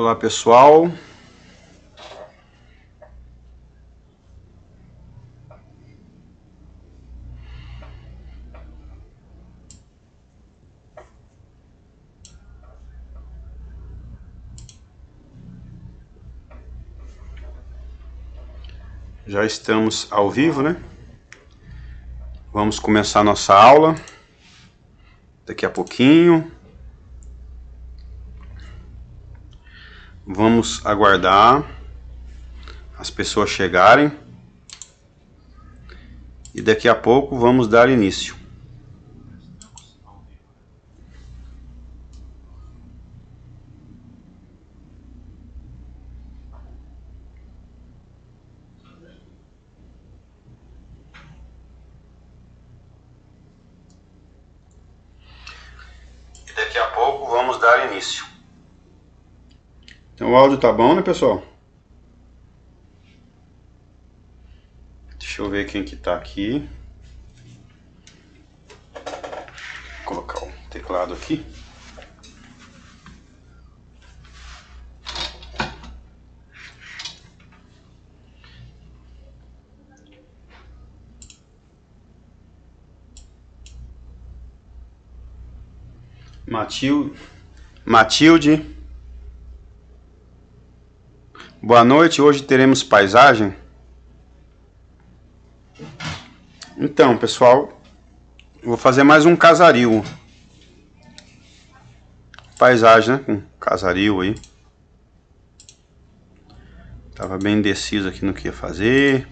Olá pessoal. Já estamos ao vivo, né? Vamos começar nossa aula daqui a pouquinho. Vamos aguardar as pessoas chegarem e daqui a pouco vamos dar início. Então o áudio tá bom, né, pessoal? Deixa eu ver quem que tá aqui. Vou colocar o teclado aqui. Matilde, Matilde Boa noite, hoje teremos paisagem. Então, pessoal, vou fazer mais um casario. Paisagem, né? Com casario aí. Tava bem indeciso aqui no que ia fazer.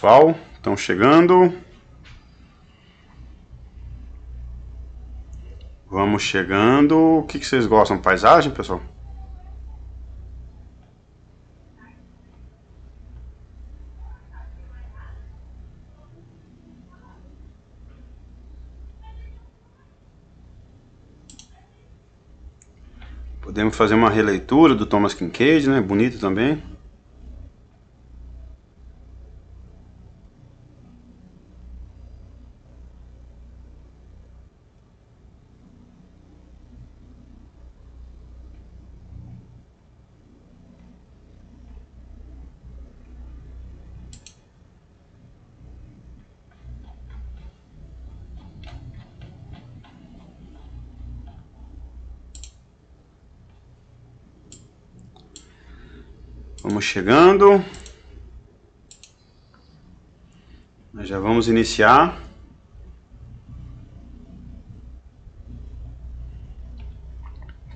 Pessoal, estão chegando. Vamos chegando. O que, que vocês gostam? Paisagem, pessoal? Podemos fazer uma releitura do Thomas Kincaid, né? Bonito também. Vamos chegando. Nós já vamos iniciar.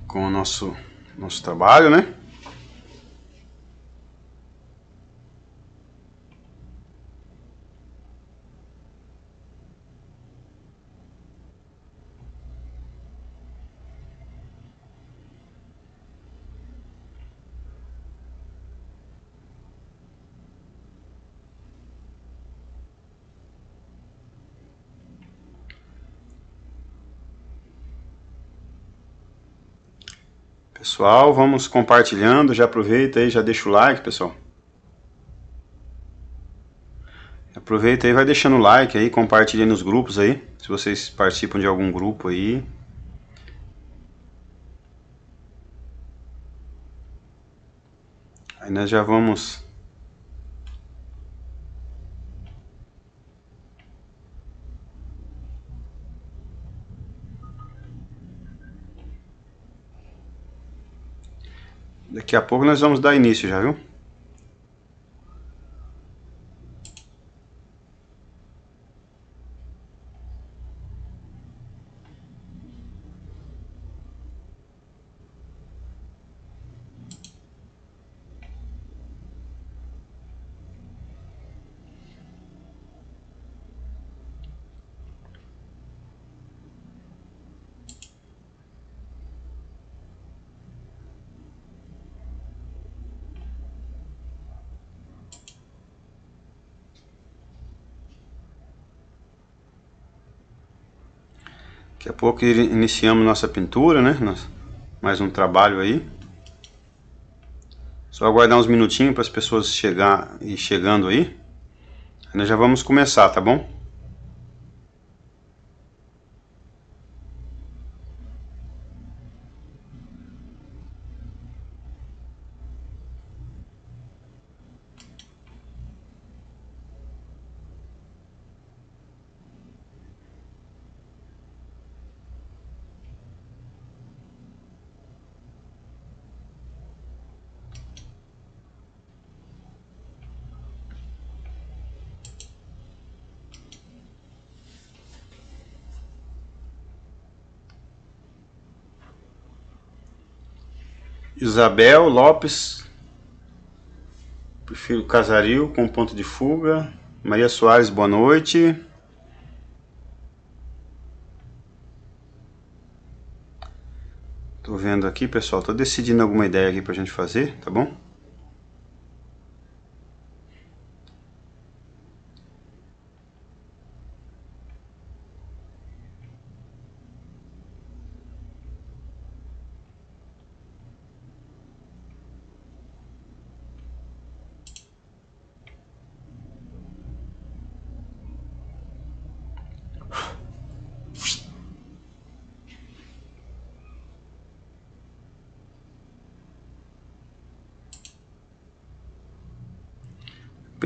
Com o nosso, nosso trabalho, né? Pessoal, vamos compartilhando, já aproveita aí, já deixa o like, pessoal. Aproveita aí, vai deixando o like aí, compartilha nos grupos aí, se vocês participam de algum grupo aí. Aí nós já vamos Daqui a pouco nós vamos dar início, já viu? Daqui a pouco iniciamos nossa pintura, né? mais um trabalho aí. Só aguardar uns minutinhos para as pessoas chegar e chegando aí. Nós já vamos começar, tá bom? Isabel Lopes, prefiro Casaril com ponto de fuga. Maria Soares, boa noite. Tô vendo aqui, pessoal, tô decidindo alguma ideia aqui pra gente fazer, tá bom?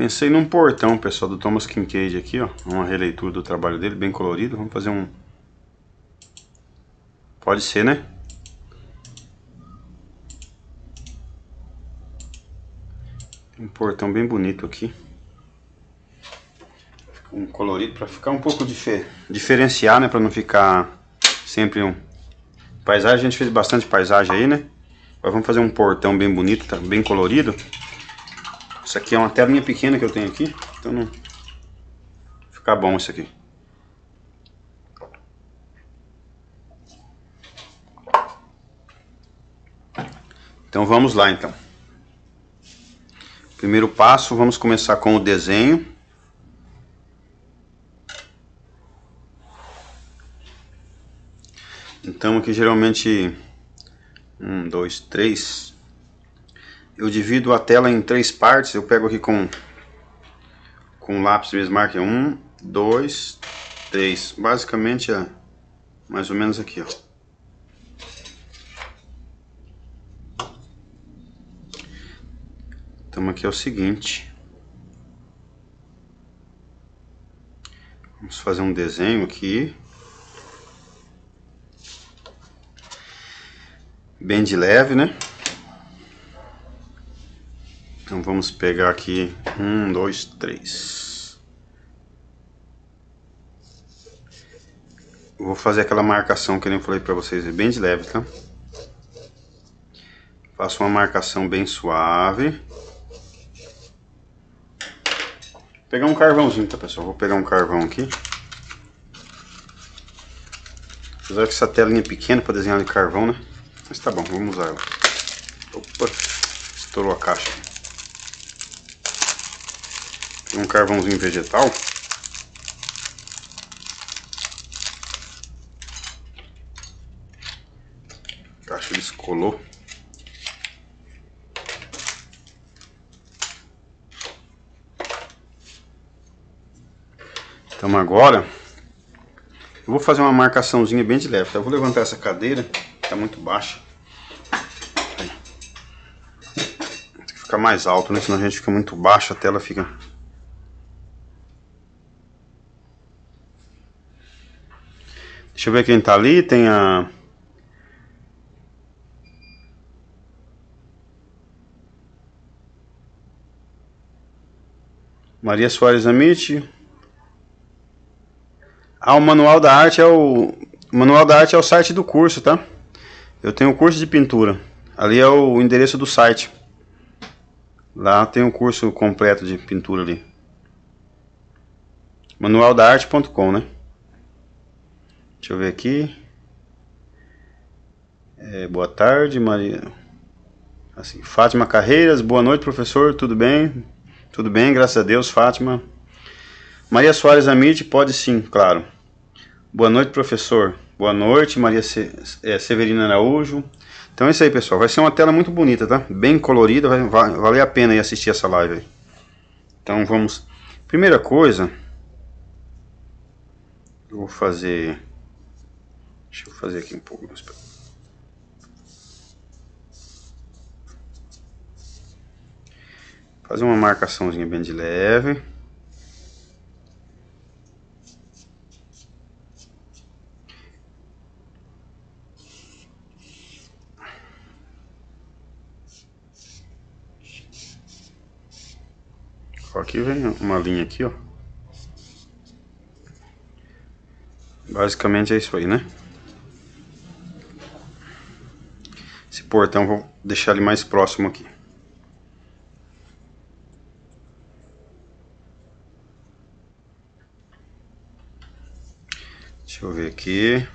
Pensei num portão, pessoal, do Thomas Kincaid aqui, ó. Uma releitura do trabalho dele, bem colorido. Vamos fazer um... Pode ser, né? Um portão bem bonito aqui. Um colorido para ficar um pouco difer diferenciar, né? Para não ficar sempre um... Paisagem, a gente fez bastante paisagem aí, né? Agora vamos fazer um portão bem bonito, tá? bem colorido. Isso aqui é uma telinha pequena que eu tenho aqui, então não ficar bom isso aqui. Então vamos lá então. Primeiro passo, vamos começar com o desenho. Então aqui geralmente um, dois, três, eu divido a tela em três partes. Eu pego aqui com com lápis Bismarck 1, 2, 3. Basicamente é mais ou menos aqui, ó. Então aqui é o seguinte. Vamos fazer um desenho aqui. Bem de leve, né? Então vamos pegar aqui um, dois, três. Vou fazer aquela marcação que eu falei para vocês, é bem de leve, tá? Faço uma marcação bem suave. Vou pegar um carvãozinho, tá pessoal? Vou pegar um carvão aqui. Apesar que essa telinha é pequena para desenhar de carvão, né? Mas tá bom, vamos usar ela. Opa, estourou a caixa um carvãozinho vegetal. A caixa descolou. Então agora eu vou fazer uma marcaçãozinha bem de leve. Tá? Eu vou levantar essa cadeira, tá muito baixa. Tem que ficar mais alto, né? Senão a gente fica muito baixo, a tela fica Deixa eu ver quem tá ali. Tem a. Maria Soares Amit. Ah, o manual da arte é o. O manual da arte é o site do curso, tá? Eu tenho o curso de pintura. Ali é o endereço do site. Lá tem o curso completo de pintura ali. Manualdaarte.com, né? Deixa eu ver aqui. É, boa tarde, Maria. Assim, Fátima Carreiras, boa noite, professor. Tudo bem? Tudo bem, graças a Deus, Fátima. Maria Soares Amite, pode sim, claro. Boa noite, professor. Boa noite, Maria Se é, Severina Araújo. Então é isso aí, pessoal. Vai ser uma tela muito bonita, tá? Bem colorida, vai, vai valer a pena assistir essa live aí. Então vamos... Primeira coisa... Eu vou fazer... Deixa eu fazer aqui um pouco mais pra... Fazer uma marcaçãozinha bem de leve. Aqui vem uma linha aqui, ó. Basicamente é isso aí, né? Portão vou deixar ele mais próximo aqui. Deixa eu ver aqui.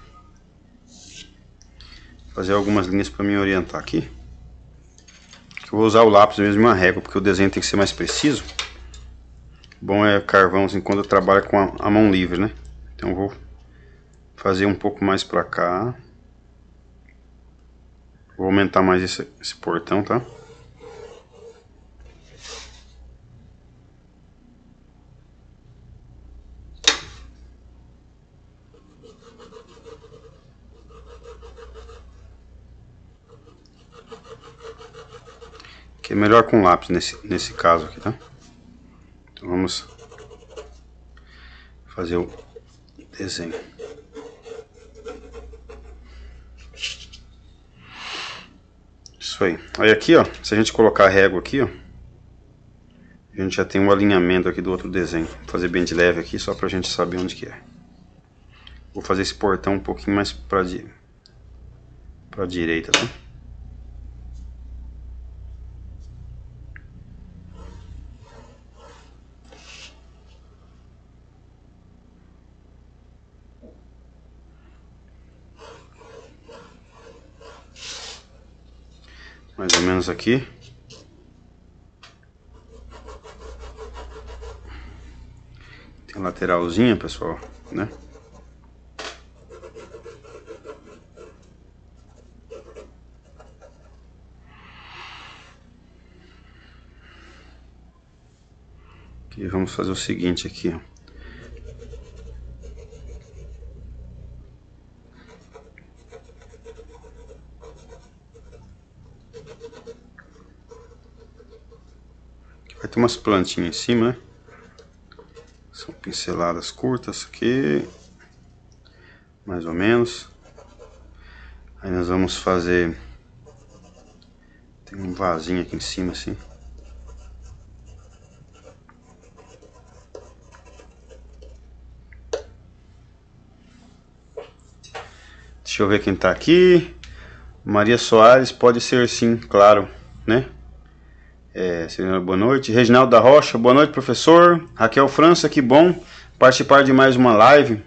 Fazer algumas linhas para me orientar aqui. Eu vou usar o lápis mesmo e uma régua, porque o desenho tem que ser mais preciso. Bom é carvão assim, quando eu trabalho com a, a mão livre, né? Então vou fazer um pouco mais pra cá. Vou aumentar mais esse, esse portão, tá? Que é melhor com lápis nesse, nesse caso aqui, tá? Então vamos fazer o desenho. Isso aí. Aí aqui, ó, se a gente colocar a régua aqui, ó, a gente já tem um alinhamento aqui do outro desenho. Vou fazer bem de leve aqui, só pra gente saber onde que é. Vou fazer esse portão um pouquinho mais pra, di pra direita, tá? mais ou aqui. Tem lateralzinha, pessoal, né? E vamos fazer o seguinte aqui, ó. Tem umas plantinhas em cima, né? São pinceladas curtas aqui. Mais ou menos. Aí nós vamos fazer... Tem um vasinho aqui em cima, assim. Deixa eu ver quem tá aqui. Maria Soares pode ser sim, claro, né? É, senhora, boa noite. Reginaldo da Rocha, boa noite, professor. Raquel França, que bom participar de mais uma live.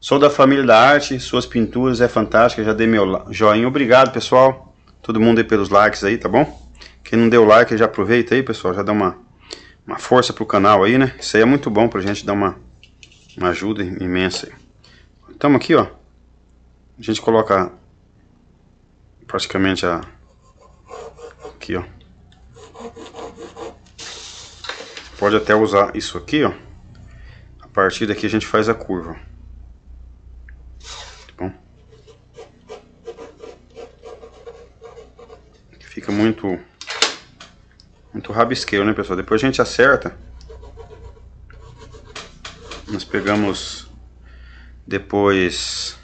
Sou da família da arte, suas pinturas é fantástica, já dei meu joinha. Obrigado, pessoal. Todo mundo aí pelos likes aí, tá bom? Quem não deu like, já aproveita aí, pessoal, já dá uma, uma força pro canal aí, né? Isso aí é muito bom pra gente dar uma, uma ajuda imensa. Estamos aqui, ó. A gente coloca praticamente a... Aqui, ó. Pode até usar isso aqui, ó. A partir daqui a gente faz a curva. Tá bom? Fica muito muito rabisqueiro, né, pessoal? Depois a gente acerta. Nós pegamos depois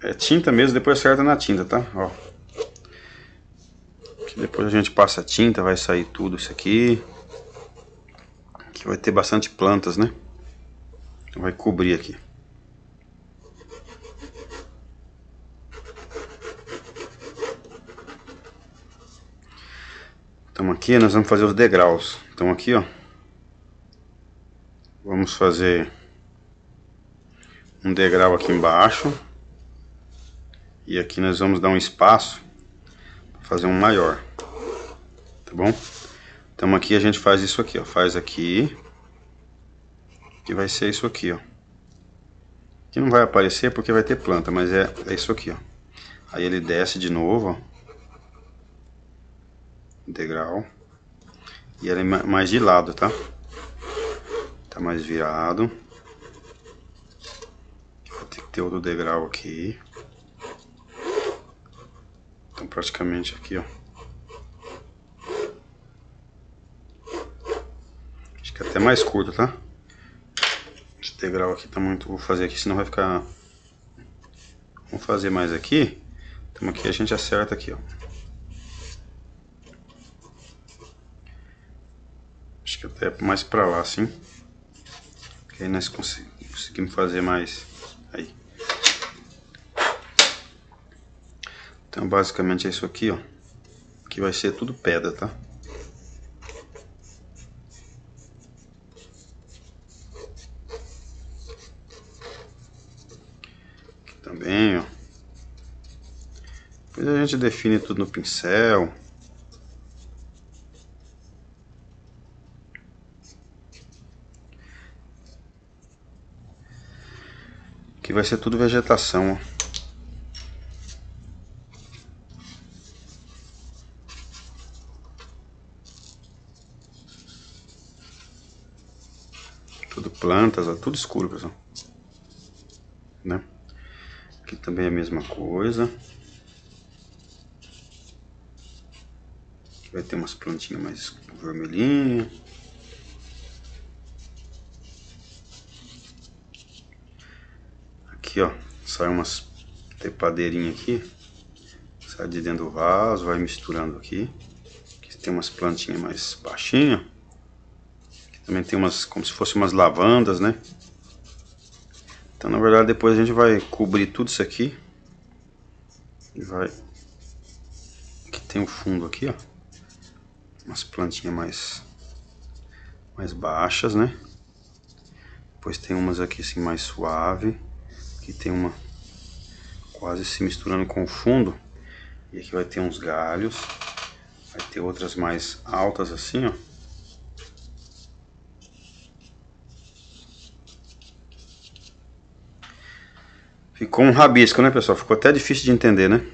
é tinta mesmo, depois acerta na tinta, tá? Ó. Depois a gente passa a tinta, vai sair tudo isso aqui. Aqui vai ter bastante plantas, né? Então vai cobrir aqui. Então aqui nós vamos fazer os degraus. Então aqui, ó. Vamos fazer um degrau aqui embaixo. E aqui nós vamos dar um espaço fazer um maior, tá bom? Então aqui a gente faz isso aqui, ó, faz aqui, que vai ser isso aqui, ó. Que não vai aparecer porque vai ter planta, mas é, é isso aqui, ó. Aí ele desce de novo, ó. Degrau. E ele é mais de lado, tá? Tá mais virado. Vou ter que ter outro degrau aqui. Praticamente aqui, ó. Acho que é até mais curto, tá? Esse degrau aqui tá muito... Vou fazer aqui, senão vai ficar... Vamos fazer mais aqui. Então aqui a gente acerta aqui, ó. Acho que até mais pra lá, assim. Aí nós conseguimos fazer mais aí. Então basicamente é isso aqui, ó. Que vai ser tudo pedra, tá? Aqui também, ó. Depois a gente define tudo no pincel. Aqui vai ser tudo vegetação, ó. Plantas, ó, tudo escuro, pessoal. Né? Aqui também é a mesma coisa. Aqui vai ter umas plantinhas mais vermelhinhas. Aqui, ó, sai umas trepadeirinhas aqui. Sai de dentro do vaso, vai misturando aqui. Aqui tem umas plantinhas mais baixinhas. Também tem umas, como se fossem umas lavandas, né? Então, na verdade, depois a gente vai cobrir tudo isso aqui. E vai... Aqui tem o fundo aqui, ó. Umas plantinhas mais... Mais baixas, né? Depois tem umas aqui assim mais suave. Aqui tem uma quase se misturando com o fundo. E aqui vai ter uns galhos. Vai ter outras mais altas assim, ó. Ficou um rabisco, né, pessoal? Ficou até difícil de entender, né?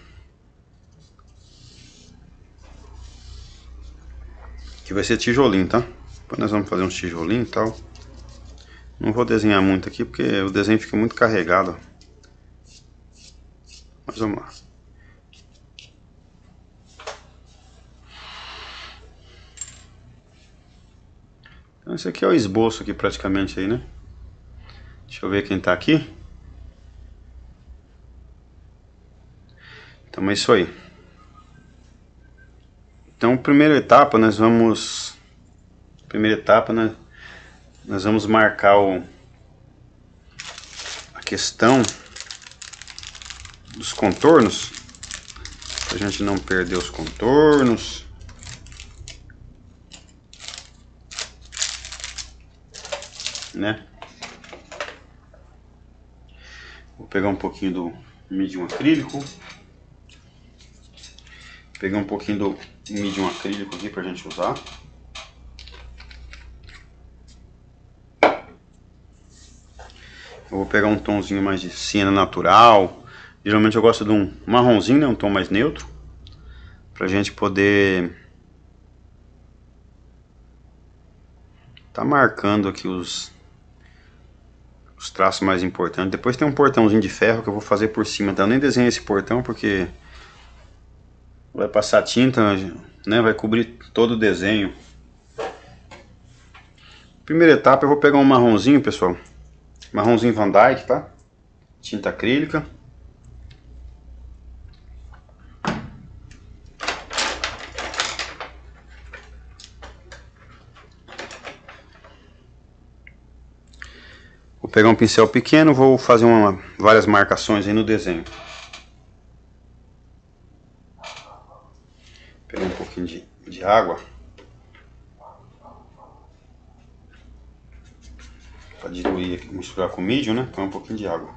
Aqui vai ser tijolinho, tá? Depois nós vamos fazer uns tijolinhos e tal. Não vou desenhar muito aqui porque o desenho fica muito carregado. Mas vamos lá. Então esse aqui é o esboço aqui praticamente aí, né? Deixa eu ver quem tá aqui. Então é isso aí. Então, primeira etapa, nós vamos... Primeira etapa, né? nós vamos marcar o, a questão dos contornos, para a gente não perder os contornos. Né? Vou pegar um pouquinho do medium acrílico. Pegar um pouquinho do medium acrílico aqui para a gente usar. Eu vou pegar um tomzinho mais de siena natural. Geralmente eu gosto de um marronzinho, né? Um tom mais neutro. Pra gente poder... Tá marcando aqui os... Os traços mais importantes. Depois tem um portãozinho de ferro que eu vou fazer por cima. Tá? Eu nem desenhei esse portão porque... Vai passar tinta, né? Vai cobrir todo o desenho. Primeira etapa eu vou pegar um marronzinho, pessoal. Marronzinho Van Dyke, tá? Tinta acrílica. Vou pegar um pincel pequeno, vou fazer uma, várias marcações aí no desenho. Pegar um pouquinho de, de água. para diluir, misturar com mídio, né? Põe um pouquinho de água.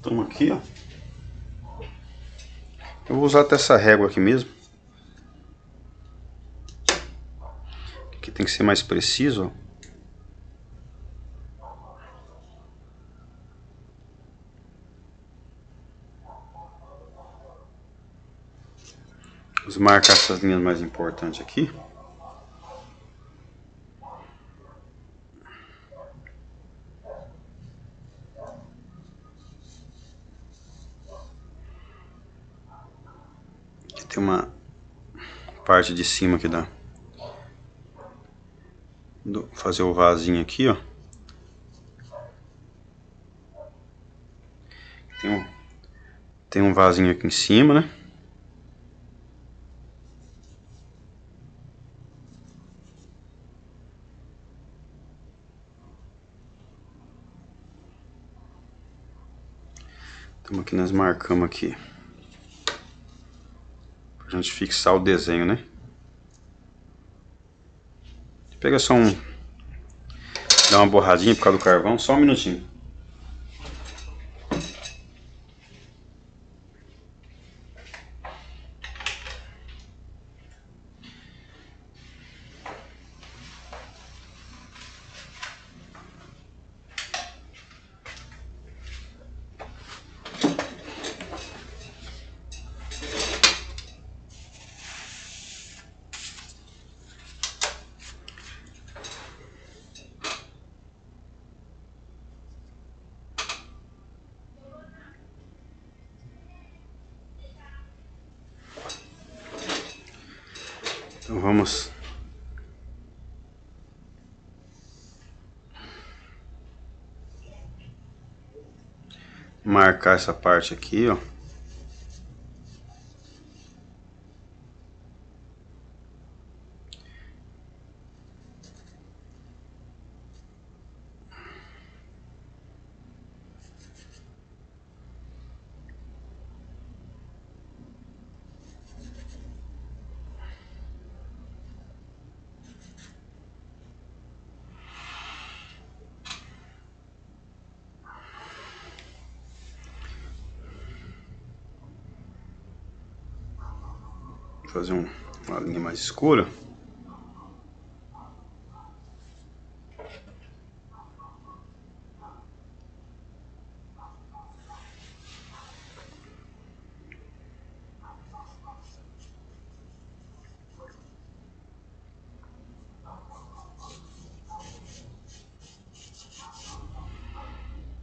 Então aqui, ó. Eu vou usar até essa régua aqui mesmo. Aqui tem que ser mais preciso, ó. Marcar essas linhas mais importantes aqui. Aqui tem uma parte de cima aqui da fazer o vasinho aqui, ó. Tem um, tem um vasinho aqui em cima, né? Estamos aqui, nós marcamos aqui. Pra gente fixar o desenho, né? Pega só um... Dá uma borradinha por causa do carvão, só um minutinho. Então vamos marcar essa parte aqui, ó. Fazer um, uma linha mais escura.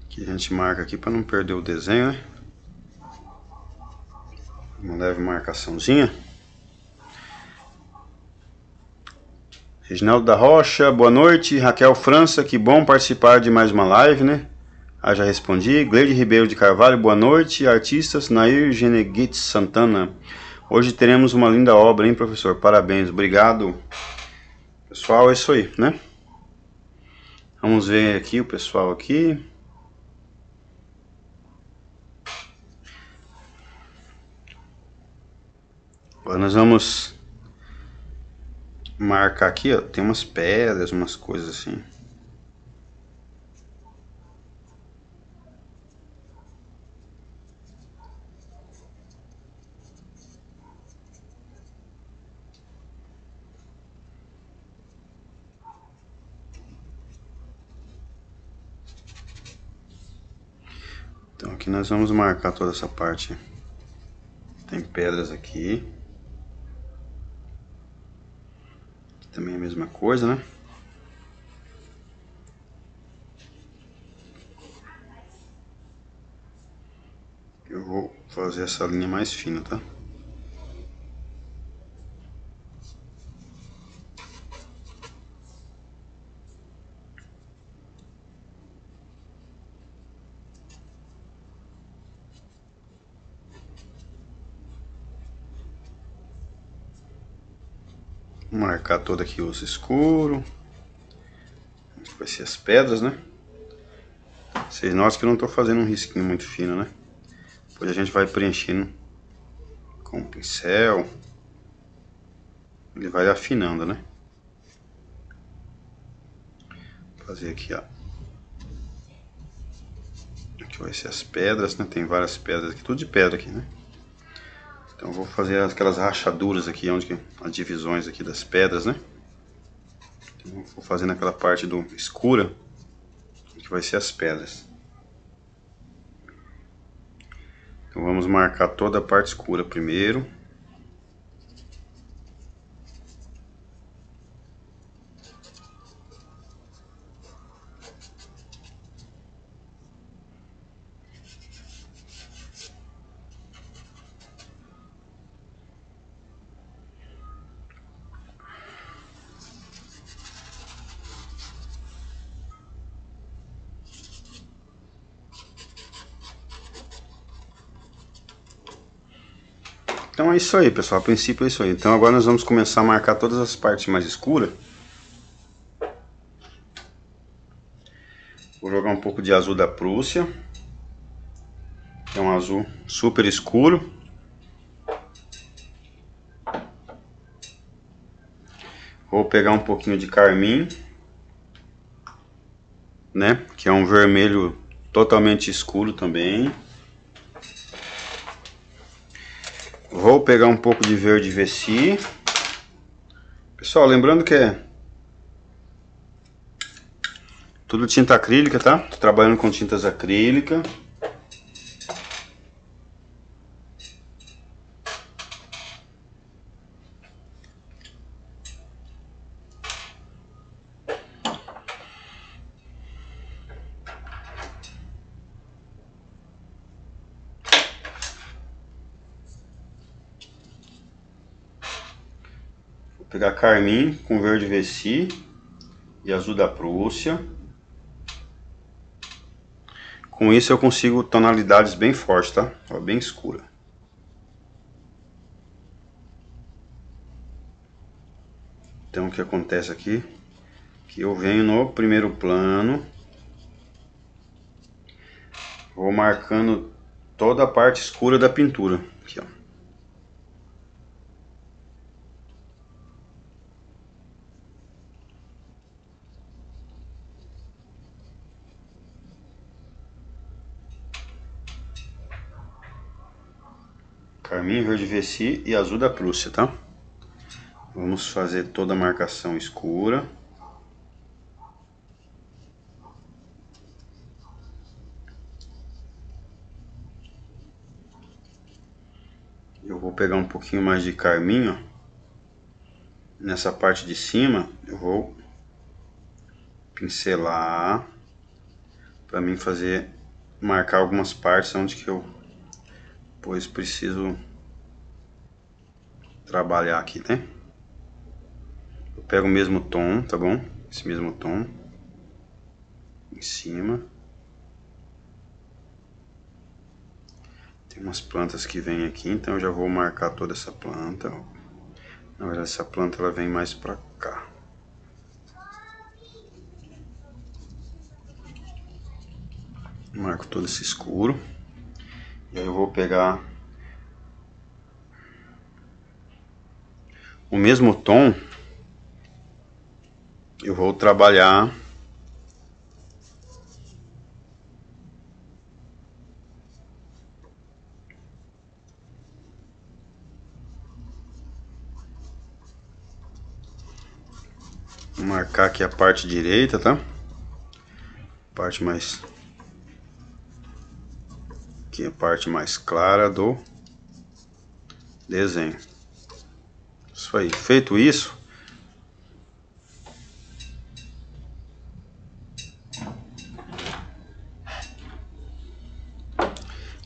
Que a gente marca aqui para não perder o desenho, né? Uma leve marcaçãozinha. Reginaldo da Rocha, boa noite. Raquel França, que bom participar de mais uma live, né? Ah, já respondi. Gleide Ribeiro de Carvalho, boa noite. Artistas, Nair Geneguit Santana. Hoje teremos uma linda obra, hein, professor? Parabéns, obrigado. Pessoal, é isso aí, né? Vamos ver aqui o pessoal aqui. Agora nós vamos marcar aqui, ó, tem umas pedras, umas coisas assim. Então aqui nós vamos marcar toda essa parte. Tem pedras aqui. Também é a mesma coisa, né? Eu vou fazer essa linha mais fina, tá? Marcar todo aqui os escuro. Vai ser as pedras, né? Vocês notam que eu não estou fazendo um risquinho muito fino, né? Depois a gente vai preenchendo com o pincel. Ele vai afinando, né? Vou fazer aqui, ó. Aqui vai ser as pedras, né? Tem várias pedras aqui, tudo de pedra aqui, né? Então vou fazer aquelas rachaduras aqui, onde as divisões aqui das pedras, né? Então vou fazer naquela parte do escura, que vai ser as pedras. Então vamos marcar toda a parte escura primeiro. Isso aí, pessoal. A princípio é isso aí. Então agora nós vamos começar a marcar todas as partes mais escuras. Vou jogar um pouco de azul da Prússia. É um azul super escuro. Vou pegar um pouquinho de carmim, né? Que é um vermelho totalmente escuro também. Vou pegar um pouco de verde Vessi. Pessoal, lembrando que é tudo tinta acrílica, tá? Tô trabalhando com tintas acrílicas. Pegar carmim com verde Vessi e azul da Prússia. Com isso eu consigo tonalidades bem fortes, tá? bem escura. Então o que acontece aqui? Que eu venho no primeiro plano. Vou marcando toda a parte escura da pintura. Aqui, ó. Carmim, verde Vessi e azul da Prússia, tá? Vamos fazer toda a marcação escura. Eu vou pegar um pouquinho mais de carmim, ó. Nessa parte de cima, eu vou pincelar para mim fazer marcar algumas partes onde que eu pois preciso trabalhar aqui, né? Eu pego o mesmo tom, tá bom? Esse mesmo tom em cima. Tem umas plantas que vêm aqui, então eu já vou marcar toda essa planta. Na verdade, essa planta ela vem mais pra cá. Marco todo esse escuro. E aí eu vou pegar o mesmo tom, eu vou trabalhar Vou marcar aqui a parte direita, tá? Parte mais aqui a parte mais clara do desenho. Isso aí, feito isso,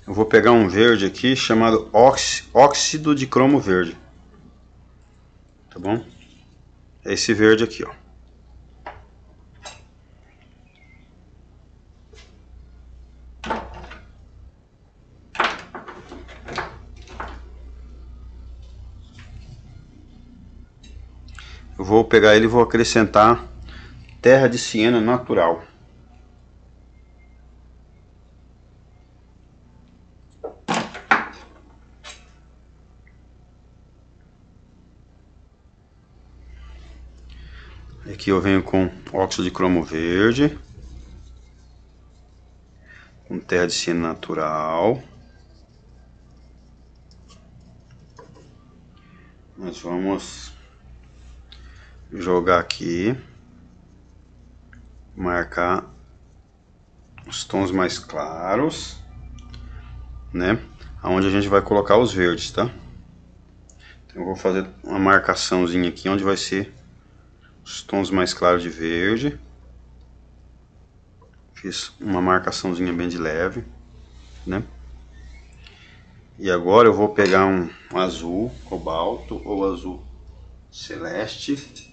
eu vou pegar um verde aqui chamado óxido de cromo verde. Tá bom? É esse verde aqui, ó. Eu vou pegar ele e vou acrescentar terra de siena natural. Aqui eu venho com óxido de cromo verde, com terra de siena natural. Nós vamos jogar aqui, marcar os tons mais claros, né? Aonde a gente vai colocar os verdes, tá? Então eu vou fazer uma marcaçãozinha aqui onde vai ser os tons mais claros de verde. Fiz uma marcaçãozinha bem de leve, né? E agora eu vou pegar um azul cobalto ou azul celeste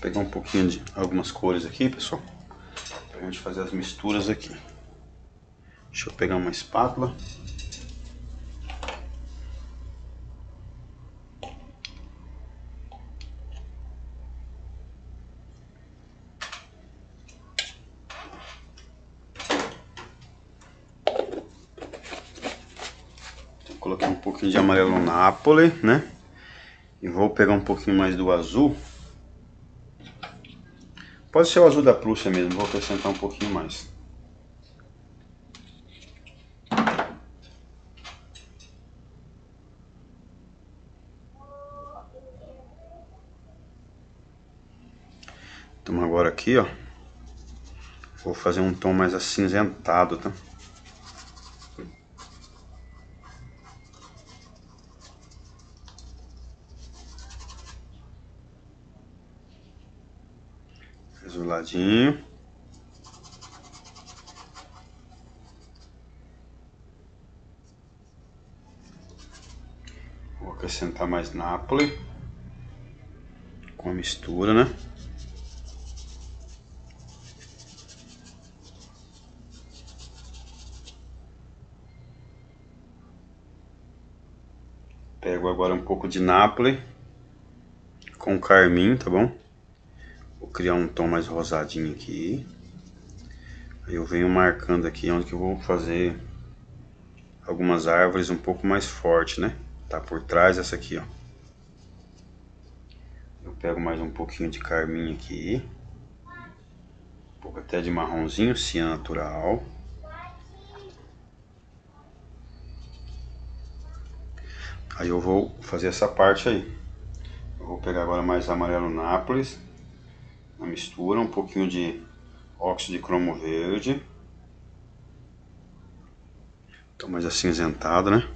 pegar um pouquinho de algumas cores aqui, pessoal. Pra gente fazer as misturas aqui. Deixa eu pegar uma espátula. Coloquei um pouquinho de amarelo Nápoles, né? E vou pegar um pouquinho mais do azul. Pode ser o azul da Prússia mesmo, vou acrescentar um pouquinho mais. Então agora aqui, ó. Vou fazer um tom mais acinzentado, tá? Azuladinho. Vou acrescentar mais Nápoles com a mistura, né? Pego agora um pouco de Nápoles com carmim, tá bom? Criar um tom mais rosadinho aqui. Aí eu venho marcando aqui onde que eu vou fazer algumas árvores um pouco mais forte, né? Tá por trás essa aqui, ó. Eu pego mais um pouquinho de carmim aqui. Um pouco até de marronzinho, cian natural. Aí eu vou fazer essa parte aí. Eu vou pegar agora mais amarelo Nápoles. Na mistura, um pouquinho de óxido de cromo verde. Tô mais acinzentado, né?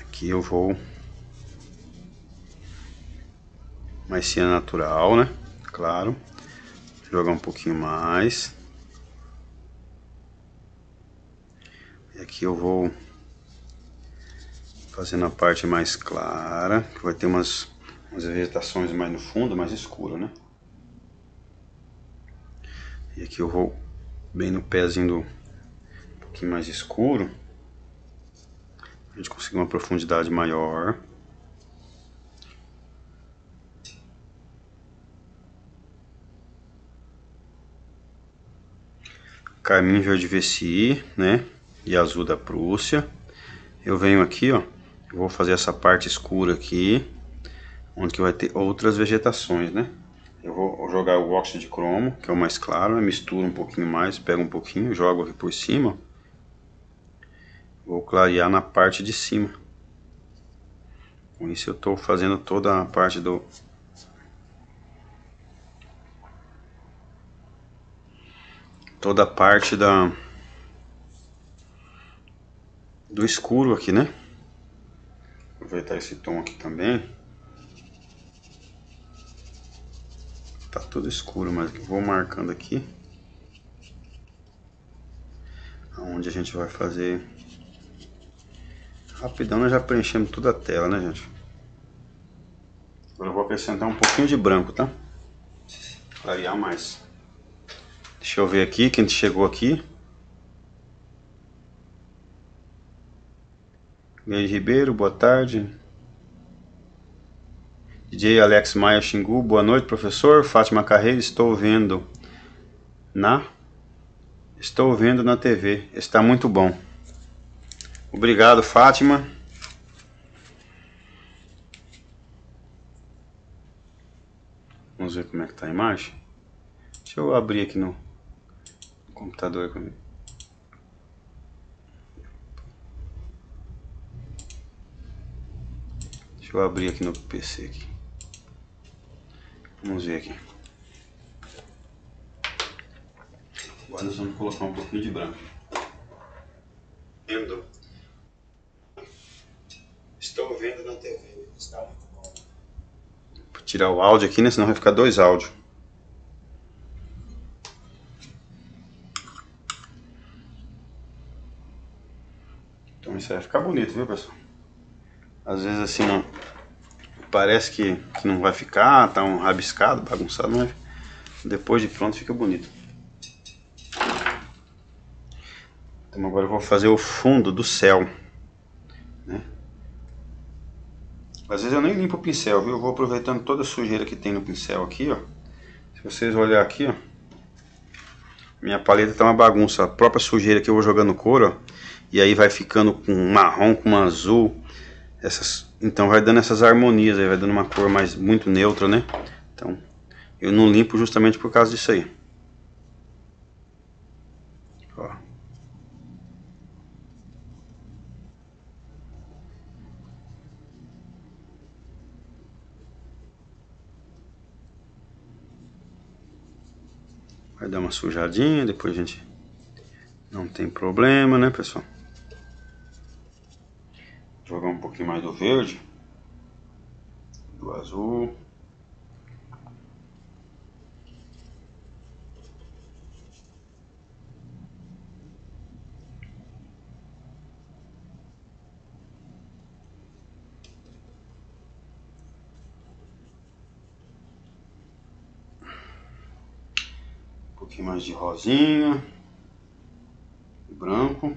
Aqui eu vou mais cian natural, né? Claro. Jogar um pouquinho mais. E aqui eu vou fazendo a parte mais clara, que vai ter umas, umas vegetações mais no fundo, mais escuro, né? E aqui eu vou bem no pezinho do um pouquinho mais escuro, a gente conseguir uma profundidade maior. Carmim verde VCI, né? e azul da Prússia. Eu venho aqui, ó, vou fazer essa parte escura aqui, onde que vai ter outras vegetações, né? Eu vou jogar o óxido de cromo, que é o mais claro, né? misturo um pouquinho mais, pego um pouquinho, jogo aqui por cima. Vou clarear na parte de cima. Com isso eu estou fazendo toda a parte do... Toda a parte da do escuro aqui, né? Aproveitar esse tom aqui também. Tá tudo escuro, mas vou marcando aqui. Onde a gente vai fazer... Rapidão nós já preenchemos toda a tela, né, gente? Agora eu vou acrescentar um pouquinho de branco, tá? Clarear mais. Deixa eu ver aqui, quem chegou aqui. Gay Ribeiro, boa tarde. DJ Alex Maia Xingu, boa noite, professor. Fátima Carreira, estou vendo na Estou vendo na TV. Está muito bom. Obrigado, Fátima. Vamos ver como é que tá a imagem. Deixa eu abrir aqui no computador comigo. Deixa eu abrir aqui no PC aqui. Vamos ver aqui. Agora nós vamos colocar um pouquinho de branco. Vendo? Estou vendo na TV. Está muito bom. Vou tirar o áudio aqui, né? Senão vai ficar dois áudios. Então isso vai ficar bonito, viu pessoal? Às vezes assim não, parece que, que não vai ficar, tá um rabiscado, bagunçado, mas depois de pronto fica bonito. Então agora eu vou fazer o fundo do céu. Né? Às vezes eu nem limpo o pincel, viu? Eu vou aproveitando toda a sujeira que tem no pincel aqui, ó. Se vocês olharem aqui, ó. Minha paleta tá uma bagunça. A própria sujeira que eu vou jogando cor, ó. E aí vai ficando com marrom, com azul. Essas, então vai dando essas harmonias aí, vai dando uma cor mais muito neutra, né? Então, eu não limpo justamente por causa disso aí. Ó. Vai dar uma sujadinha, depois a gente não tem problema, né, pessoal? Jogar um pouquinho mais do verde, do azul. Um pouquinho mais de rosinha, branco.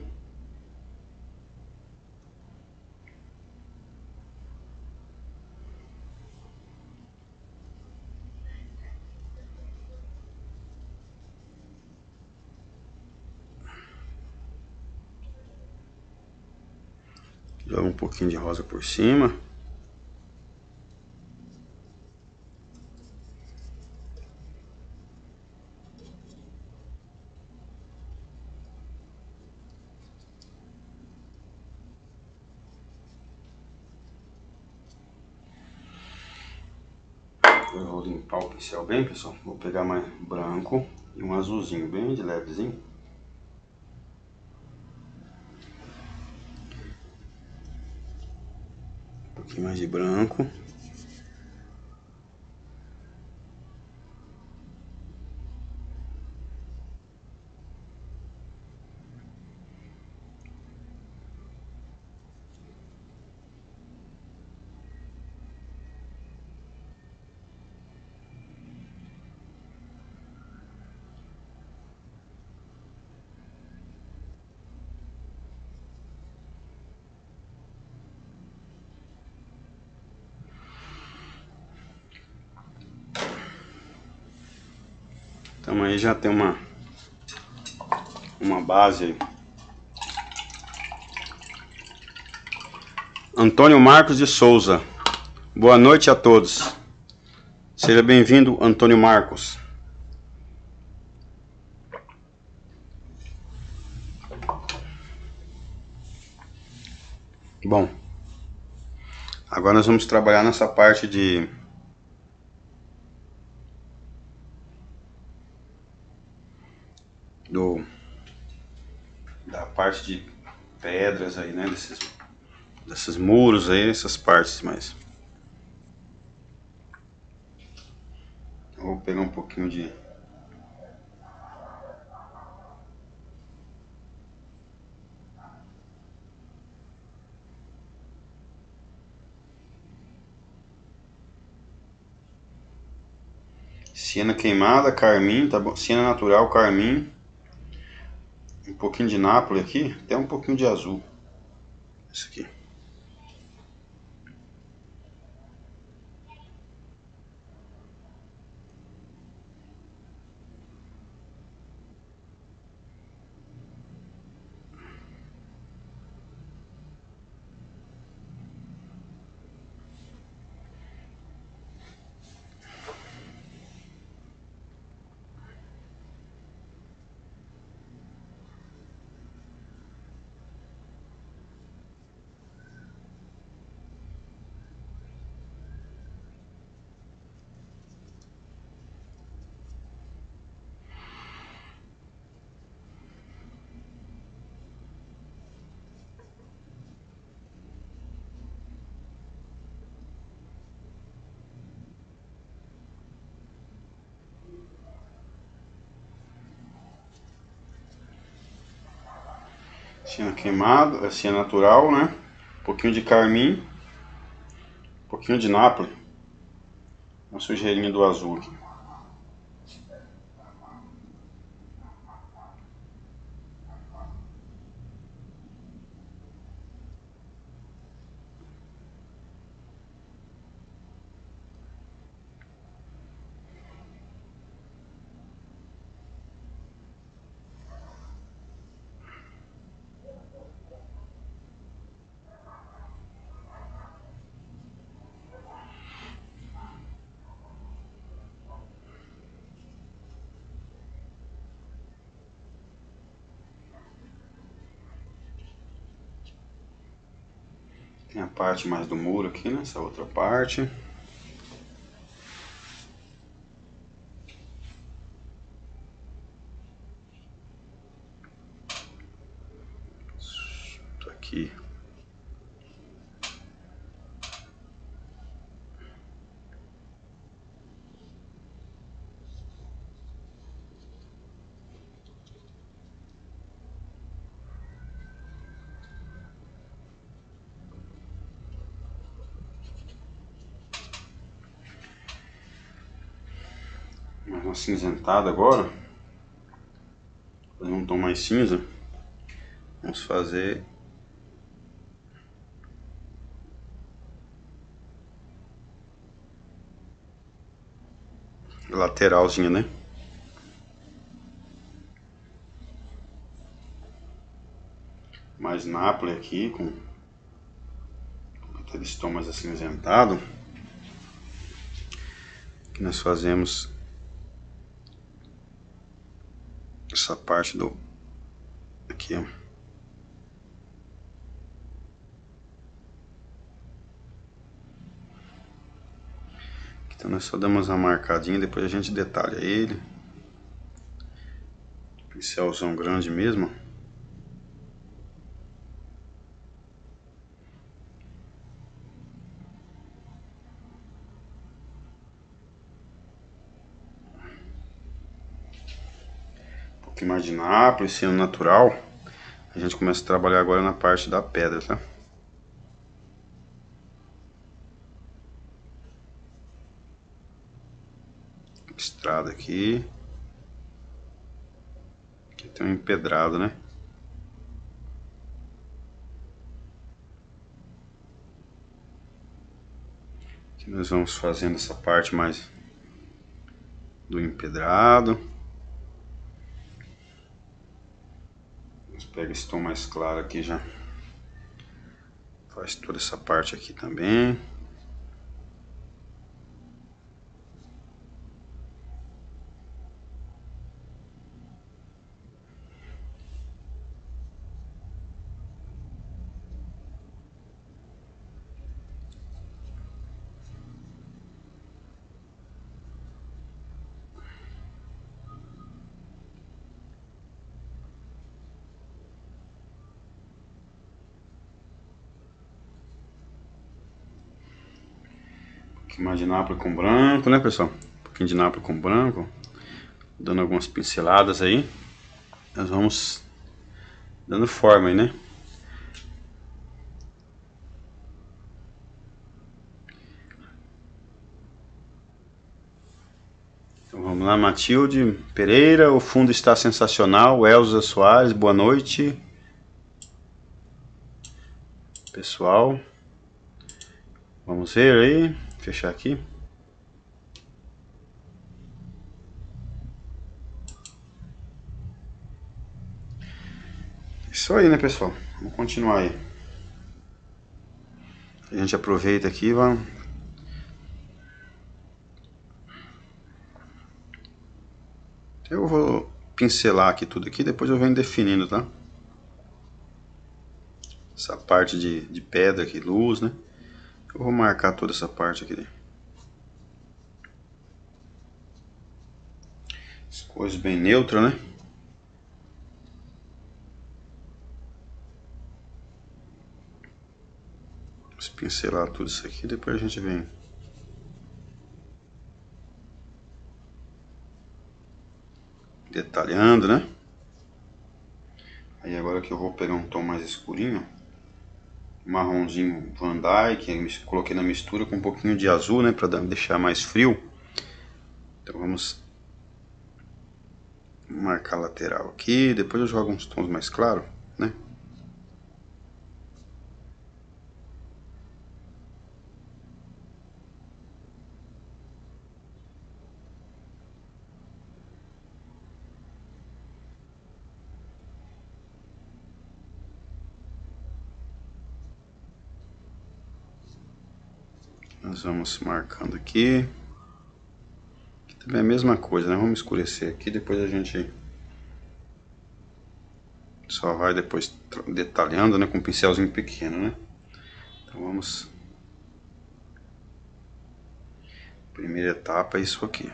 Joga um pouquinho de rosa por cima. Eu vou limpar o pincel bem, pessoal. Vou pegar mais branco e um azulzinho bem de levezinho. Um pouquinho mais de branco. Aí já tem uma uma base. Antônio Marcos de Souza. Boa noite a todos. Seja bem-vindo, Antônio Marcos. Bom, agora nós vamos trabalhar nessa parte de do da parte de pedras aí, né, desses desses muros aí, essas partes mais. Eu vou pegar um pouquinho de Siena queimada, carmim, tá bom? Siena natural, carmim um pouquinho de Nápoles aqui, até um pouquinho de azul. Esse aqui. Siena queimado, é siena natural, né? Um pouquinho de carmim. Um pouquinho de Nápoles. Uma sujeirinha do azul aqui. Parte mais do muro aqui, nessa né? outra parte. Isso aqui. mais uma cinzentada agora. Fazer um tom mais cinza. Vamos fazer lateralzinha, né? Mais Nápoles aqui com aquele tom mais acinzentado que nós fazemos essa parte do aqui. Então nós só damos uma marcadinha, depois a gente detalha ele. Pincelzão grande mesmo. Mais de Nápoles, sendo natural. A gente começa a trabalhar agora na parte da pedra, tá? Estrada aqui. Aqui tem um empedrado, né? Aqui nós vamos fazendo essa parte mais do empedrado. Pega esse tom mais claro aqui já. Faz toda essa parte aqui também. Mais de Nápoles com branco, né pessoal? Um pouquinho de Nápoles com branco. Dando algumas pinceladas aí. Nós vamos dando forma aí, né? Então vamos lá, Matilde Pereira, o fundo está sensacional. Elza Soares, boa noite. Pessoal, vamos ver aí fechar aqui. Isso aí, né, pessoal? Vamos continuar aí. A gente aproveita aqui e. Eu vou pincelar aqui tudo aqui, depois eu venho definindo, tá? Essa parte de, de pedra aqui, luz, né? Eu vou marcar toda essa parte aqui. Cores bem neutras, né? Pincelar tudo isso aqui, depois a gente vem detalhando, né? Aí agora que eu vou pegar um tom mais escurinho, marronzinho Van Dyke, coloquei na mistura com um pouquinho de azul, né, para deixar mais frio. Então vamos marcar a lateral aqui, depois eu jogo uns tons mais claros, né? Nós vamos marcando aqui. aqui. Também é a mesma coisa, né? Vamos escurecer aqui, depois a gente só vai depois detalhando, né? Com um pincelzinho pequeno, né? Então vamos... Primeira etapa é isso aqui.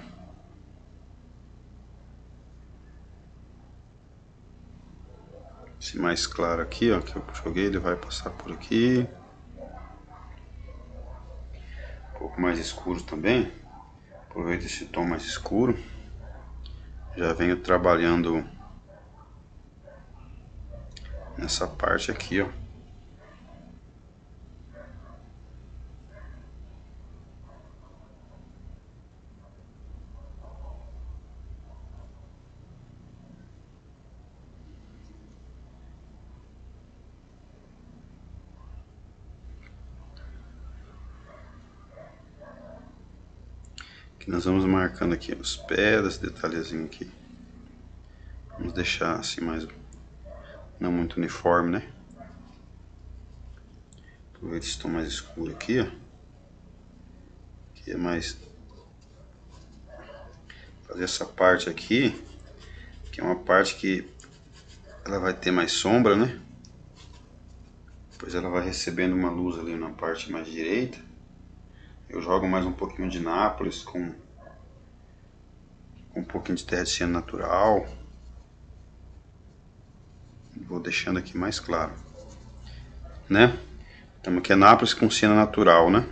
Esse mais claro aqui, ó, que eu joguei, ele vai passar por aqui. Pouco mais escuro também. Aproveito esse tom mais escuro. Já venho trabalhando nessa parte aqui, ó. Nós vamos marcando aqui os pés, esse detalhezinho aqui. Vamos deixar assim mais, não muito uniforme, né? Aproveita esse tom mais escuro aqui, ó. Aqui é mais... Fazer essa parte aqui, que é uma parte que ela vai ter mais sombra, né? Depois ela vai recebendo uma luz ali na parte mais direita. Eu jogo mais um pouquinho de Nápoles com, um pouquinho de terra de ciano natural. Vou deixando aqui mais claro. Né? Estamos aqui é Nápoles com ciano natural, né?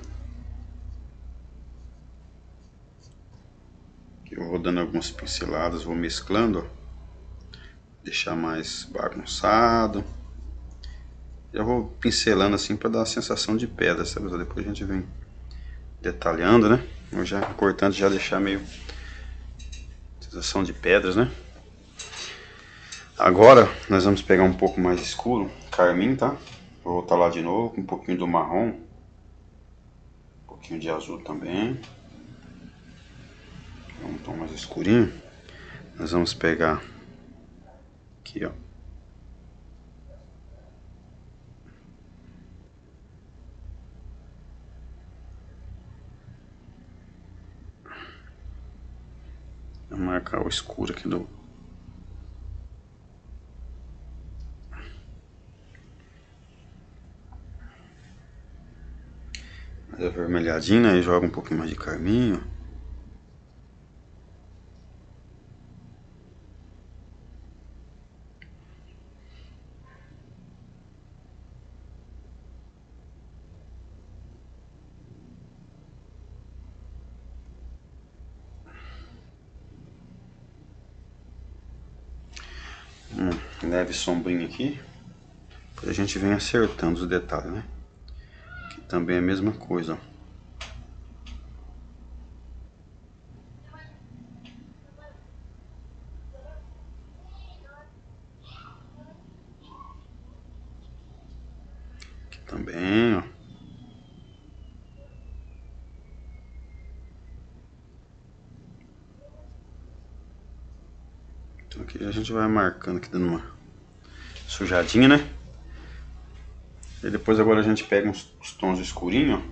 Eu vou dando algumas pinceladas, vou mesclando. Deixar mais bagunçado. Já vou pincelando assim para dar a sensação de pedra, sabe? Depois a gente vem detalhando, né? Ou já importante já deixar meio sensação de pedras, né? Agora nós vamos pegar um pouco mais escuro, carmim, tá? Vou voltar lá de novo com um pouquinho do marrom, um pouquinho de azul também. Um tom mais escurinho. Nós vamos pegar aqui, ó. Vou marcar o escuro aqui do... Mais avermelhadinho, aí joga um pouquinho mais de carminho. Leve sombrinha aqui. A gente vem acertando os detalhes, né? Que também é a mesma coisa, ó. Aqui também, ó. Então aqui a gente vai marcando aqui dando uma sujadinha, né? E depois agora a gente pega uns, tons escurinhos,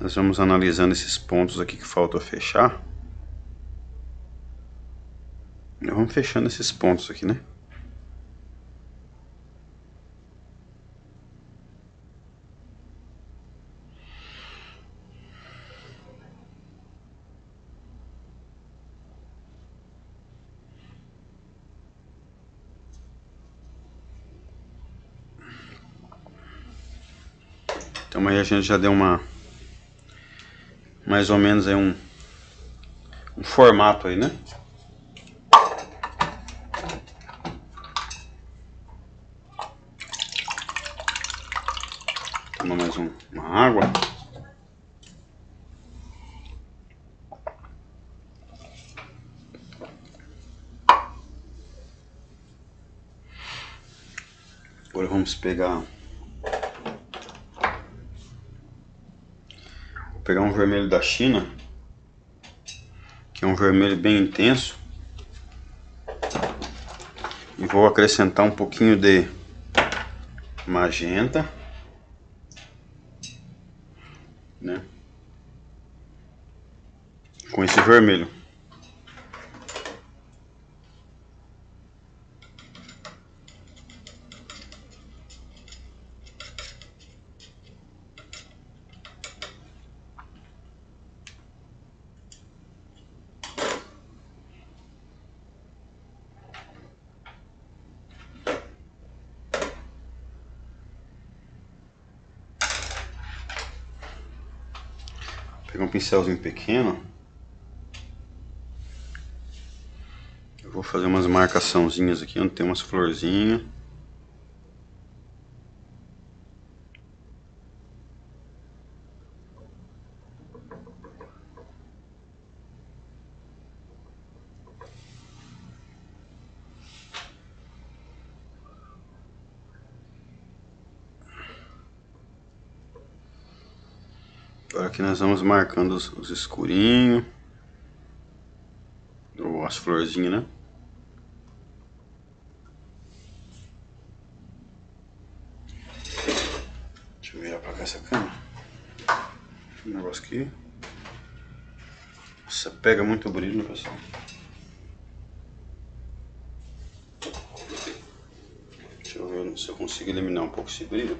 Nós vamos analisando esses pontos aqui que falta fechar. Vamos fechando esses pontos aqui, né? Então aí a gente já deu uma mais ou menos aí um, um formato aí, né? água. Agora vamos pegar pegar um vermelho da China, que é um vermelho bem intenso. E vou acrescentar um pouquinho de magenta. Né? Com esse vermelho. pegar um pincelzinho pequeno. Eu vou fazer umas marcaçãozinhas aqui onde tem umas florzinhas. Agora aqui nós vamos marcando os, os escurinhos. Ou as florzinhas, né? Deixa eu virar pra cá essa câmera. Um negócio aqui. Nossa, pega muito brilho, né, pessoal? Deixa eu ver se eu consigo eliminar um pouco esse brilho.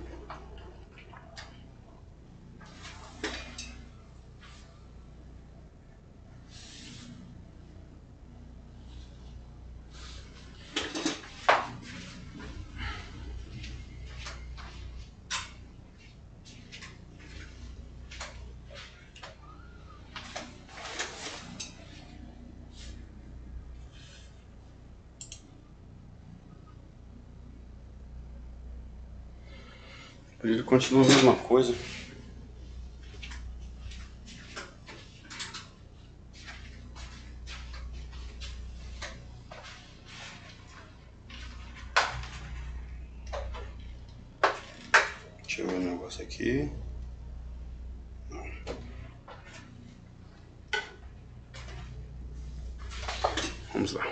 Ele continua a mesma coisa. Deixa eu ver um negócio aqui. Vamos lá.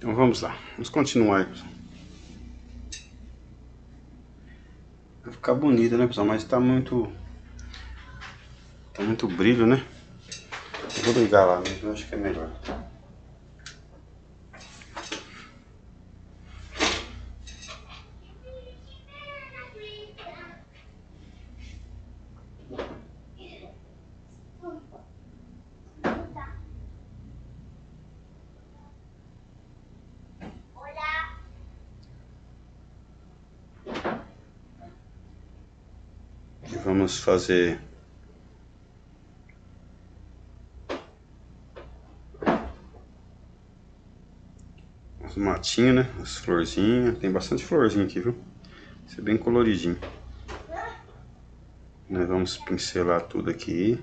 Então vamos lá, vamos continuar. Vai ficar bonita, né pessoal? Mas tá muito... Tá muito brilho, né? Eu vou ligar lá mesmo, eu acho que é melhor. Vamos fazer os matinhos, né? As florzinhas. Tem bastante florzinha aqui, viu? Isso é bem coloridinho. Nós vamos pincelar tudo aqui.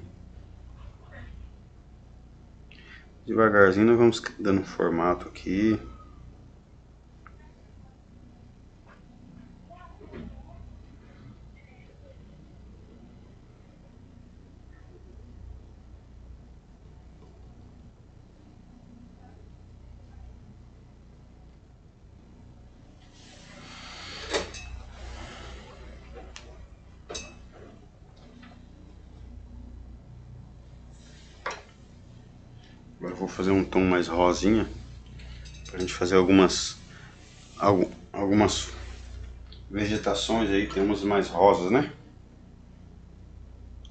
Devagarzinho nós vamos dando formato aqui. vou fazer um tom mais rosinha pra gente fazer algumas algumas vegetações aí, temos mais rosas, né?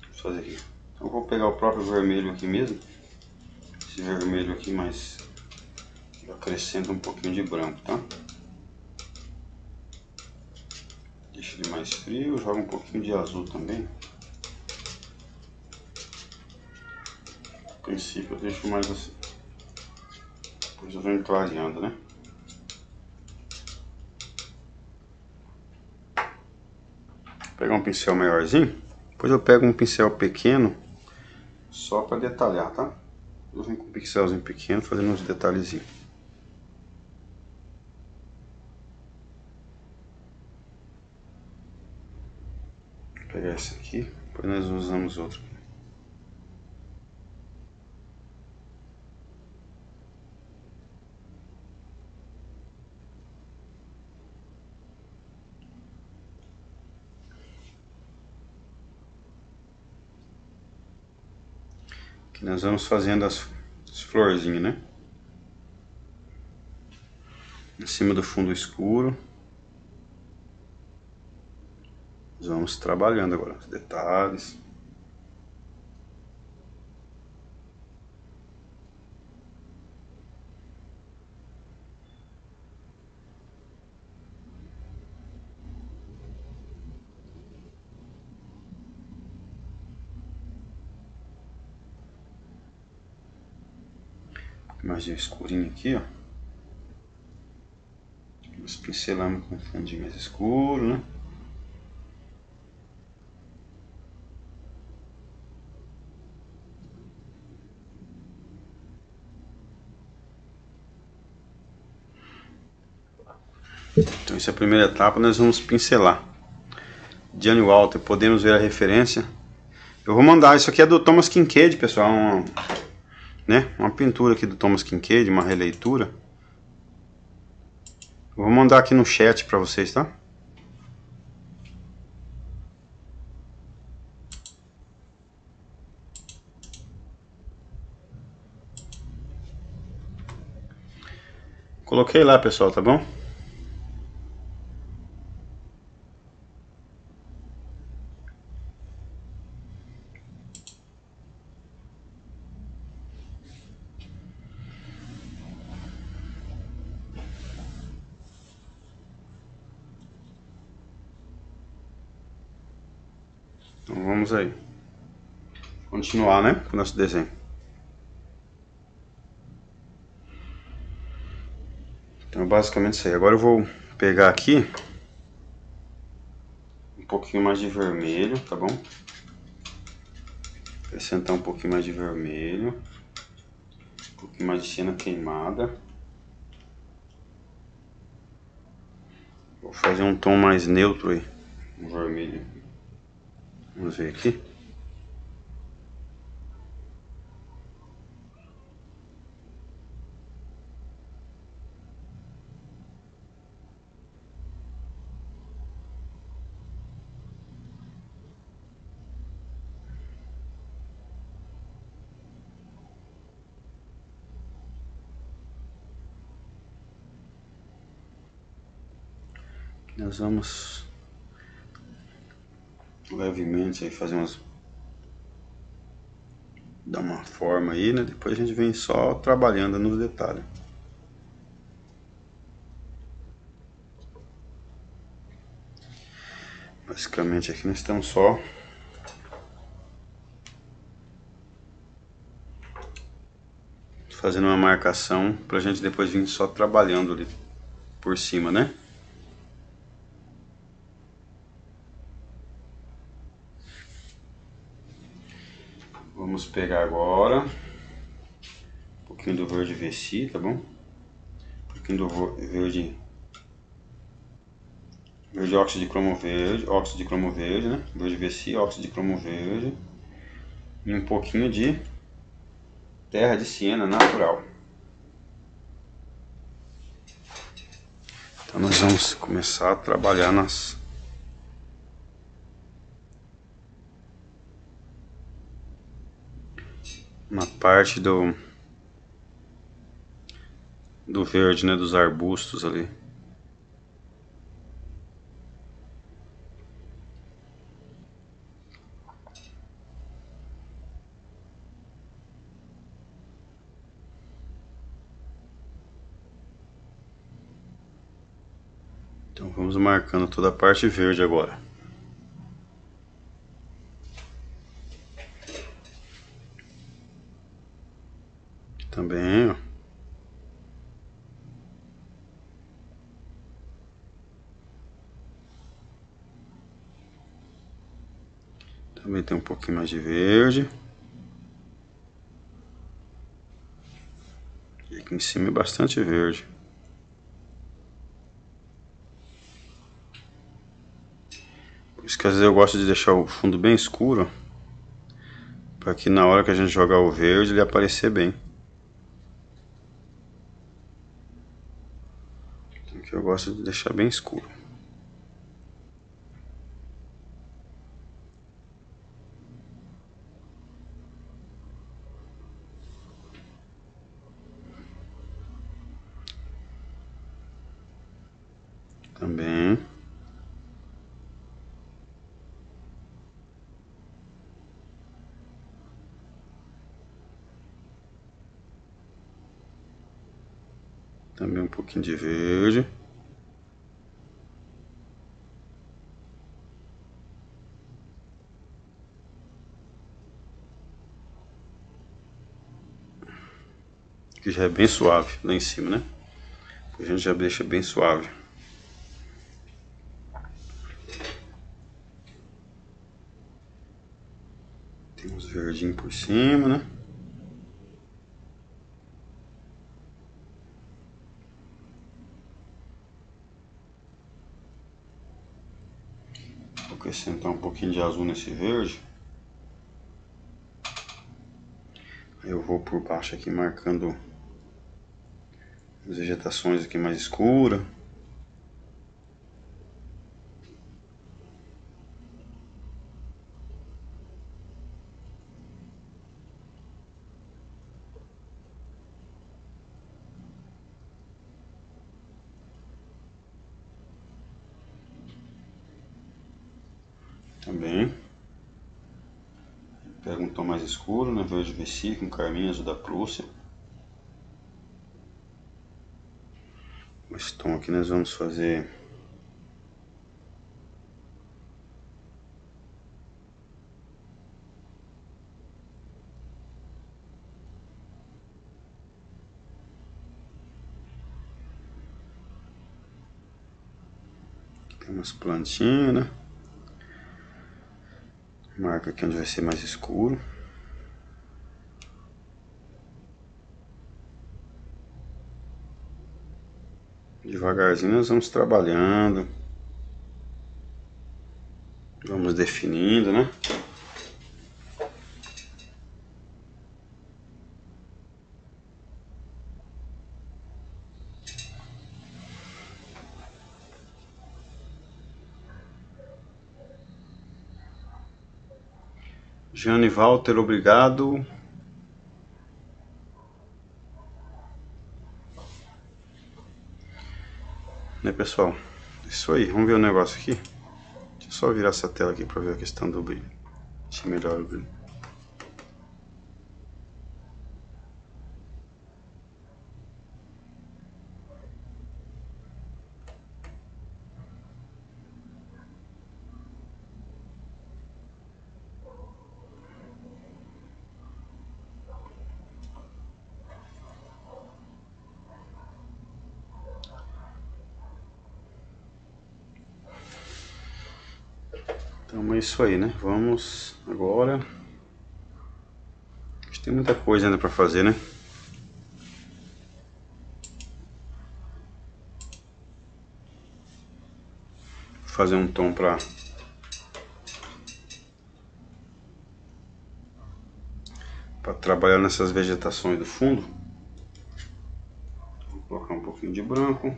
Vou fazer aqui. Então vou pegar o próprio vermelho aqui mesmo. Esse vermelho aqui mais acrescenta um pouquinho de branco, tá? Deixa ele mais frio, joga um pouquinho de azul também. A princípio eu deixo mais assim. Eu venho clareando, né? Vou pegar um pincel maiorzinho. Depois eu pego um pincel pequeno só para detalhar, tá? Eu venho com um pincelzinho pequeno fazendo uns detalhezinhos. Vou pegar esse aqui, depois nós usamos outro. Nós vamos fazendo as, as florzinhas, né? Em cima do fundo escuro. Nós vamos trabalhando agora os detalhes. Mais escurinho aqui, ó. Nós pincelamos com um fundinho mais escuro, né? Então essa é a primeira etapa, nós vamos pincelar. Johnny Walter, podemos ver a referência. Eu vou mandar, isso aqui é do Thomas Kincaid, pessoal, uma, né? Uma pintura aqui do Thomas Kincaid, uma releitura. Vou mandar aqui no chat para vocês, tá? Coloquei lá, pessoal, tá bom? Então vamos aí. Continuar, né? Com o nosso desenho. Então basicamente isso aí. Agora eu vou pegar aqui um pouquinho mais de vermelho, tá bom? Acrescentar um pouquinho mais de vermelho. Um pouquinho mais de cena queimada. Vou fazer um tom mais neutro aí. Um vermelho. Vamos ver aqui. Nós vamos levemente aí fazer umas dar uma forma aí, né? Depois a gente vem só trabalhando nos detalhes. Basicamente aqui nós estamos só fazendo uma marcação pra gente depois vir só trabalhando ali por cima, né? Vamos pegar agora um pouquinho do verde Vessi, tá bom? Um pouquinho do verde verde óxido de cromo verde, óxido de cromo verde, né? Verde Vessi, óxido de cromo verde e um pouquinho de terra de siena natural. Então nós vamos começar a trabalhar nas uma parte do do verde, né, dos arbustos ali. Então vamos marcando toda a parte verde agora. Também, ó. Também tem um pouquinho mais de verde. E aqui em cima é bastante verde. Por isso que às vezes eu gosto de deixar o fundo bem escuro. Para que na hora que a gente jogar o verde ele aparecer bem. Então aqui eu gosto de deixar bem escuro. também. Também um pouquinho de verde. Que já é bem suave lá em cima, né? A gente já deixa bem suave. Tem uns verdinhos por cima, né? Vou acrescentar um pouquinho de azul nesse verde. Eu vou por baixo aqui marcando as vegetações aqui mais escuras. também. Pega um tom mais escuro, um carmim azul da Prússia. Esse aqui nós vamos fazer Tem umas plantinhas, né? Marca aqui onde vai ser mais escuro. Devagarzinho nós vamos trabalhando. Vamos definindo, né? Jane Walter, obrigado. Pessoal? Isso aí, vamos ver o negócio aqui. Deixa eu só virar essa tela aqui para ver a questão do brilho. Se melhora o brilho. Então é isso aí, né? Vamos agora. Acho que tem muita coisa ainda para fazer, né? Vou fazer um tom para para trabalhar nessas vegetações do fundo. Vou colocar um pouquinho de branco.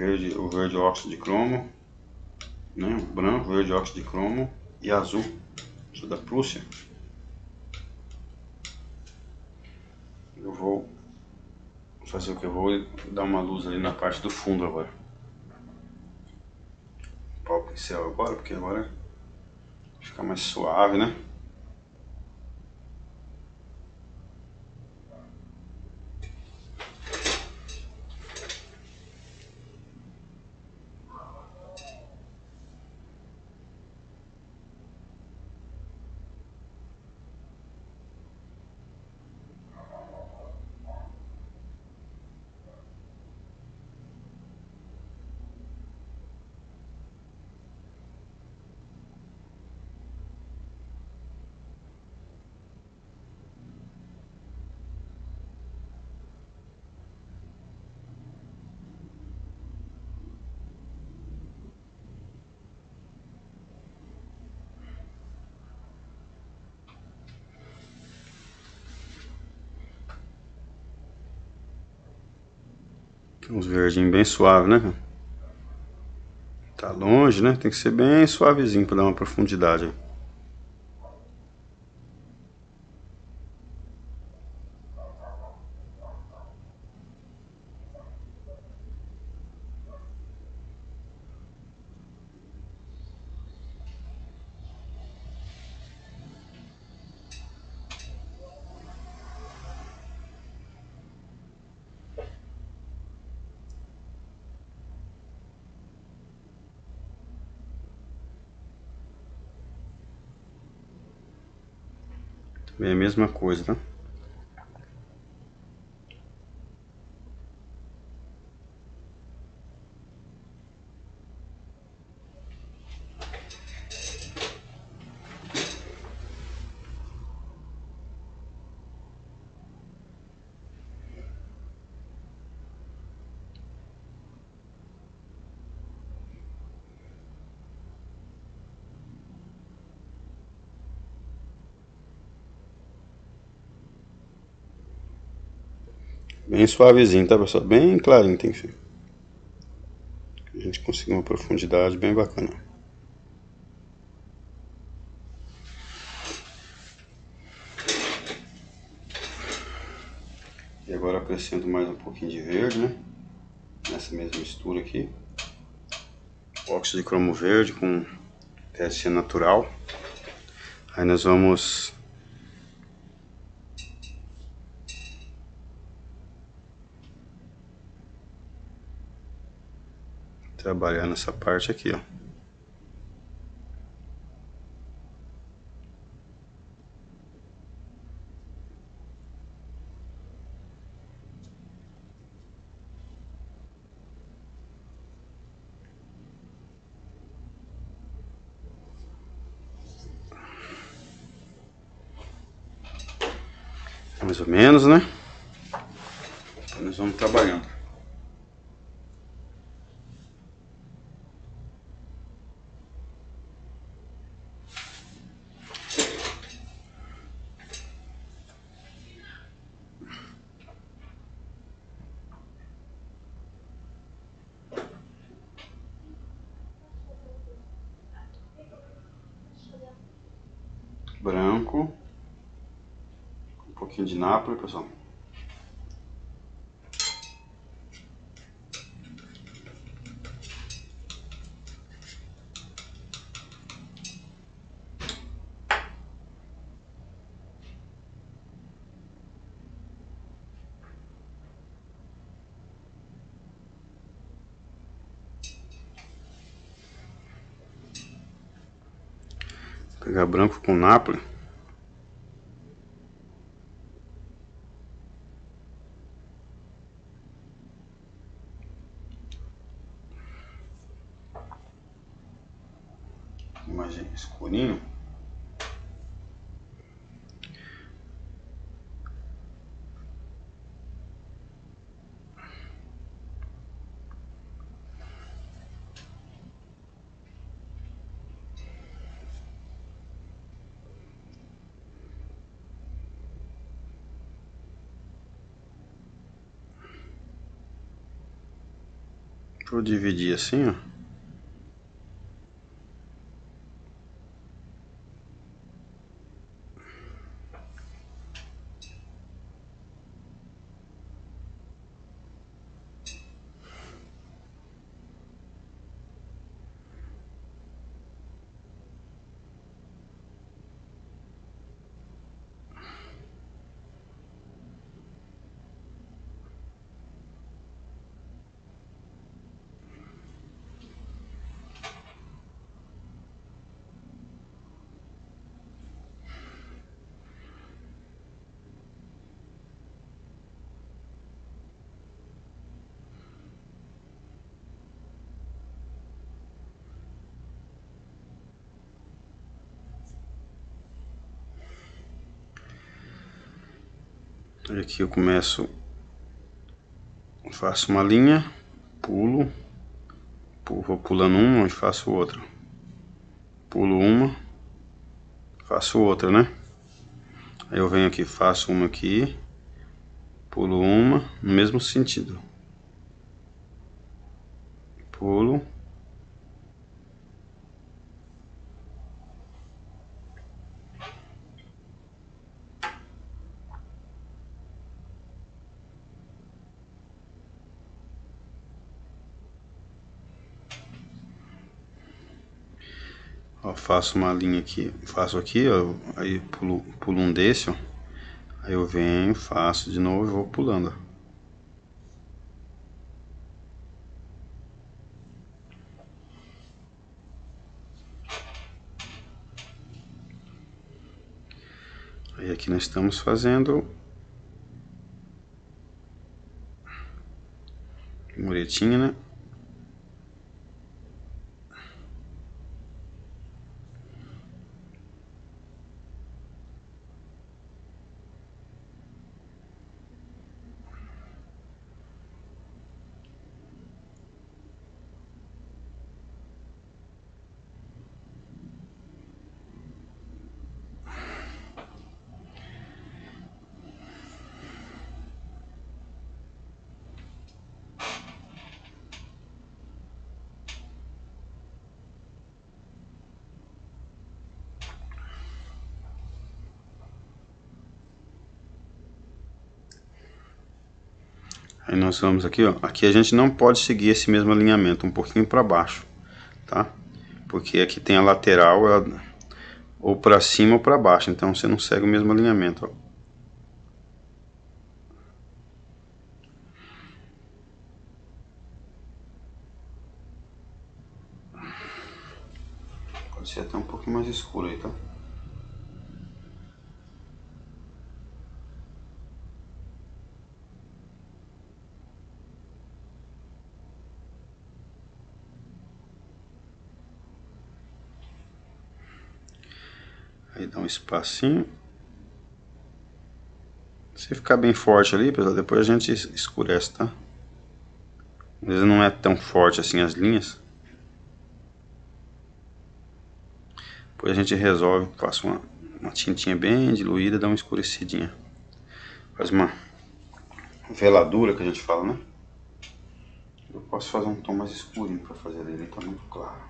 Verde, o verde óxido de cromo, né? o branco, verde óxido de cromo e azul, isso da Prússia. vou fazer o que? Eu vou dar uma luz ali na parte do fundo agora. Pau pincel agora, porque agora fica mais suave, né? Uns verdinhos bem suaves, né? Tá longe, né? Tem que ser bem suavezinho para dar uma profundidade. Mesma coisa, tá? Bem suavezinho, tá pessoal? Bem clarinho tem que. A gente conseguir uma profundidade bem bacana. E agora acrescento mais um pouquinho de verde, né? Nessa mesma mistura aqui. Óxido de cromo verde com teste natural. Aí nós vamos trabalhar nessa parte aqui, ó. Mais ou menos, né? Então nós vamos trabalhando. branco, um pouquinho de Nápoles, pessoal. Pegar branco com Nápoles. Imagem escurinho. Vou dividir assim, ó. Aí aqui eu começo, faço uma linha, pulo, pulo vou pulando uma e faço outra. Pulo uma, faço outra, né? Aí eu venho aqui, faço uma aqui, pulo uma, no mesmo sentido. Pulo. Ó, faço uma linha aqui, faço aqui, ó, aí pulo, pulo um desse, ó. Aí eu venho, faço de novo e vou pulando, Aí aqui nós estamos fazendo muretinha, né? Vamos aqui, ó. Aqui a gente não pode seguir esse mesmo alinhamento, um pouquinho para baixo, tá? Porque aqui tem a lateral, ela, ou para cima ou para baixo, então você não segue o mesmo alinhamento, ó. Pode ser até um pouquinho mais escuro aí, tá? Aí dá um espacinho. Se ficar bem forte ali, pessoal, depois a gente escurece, tá? Às vezes não é tão forte assim as linhas. Depois a gente resolve, passa uma, uma tintinha bem diluída, dá uma escurecidinha. Faz uma veladura que a gente fala, né? Eu posso fazer um tom mais escurinho para fazer ele, tá muito claro.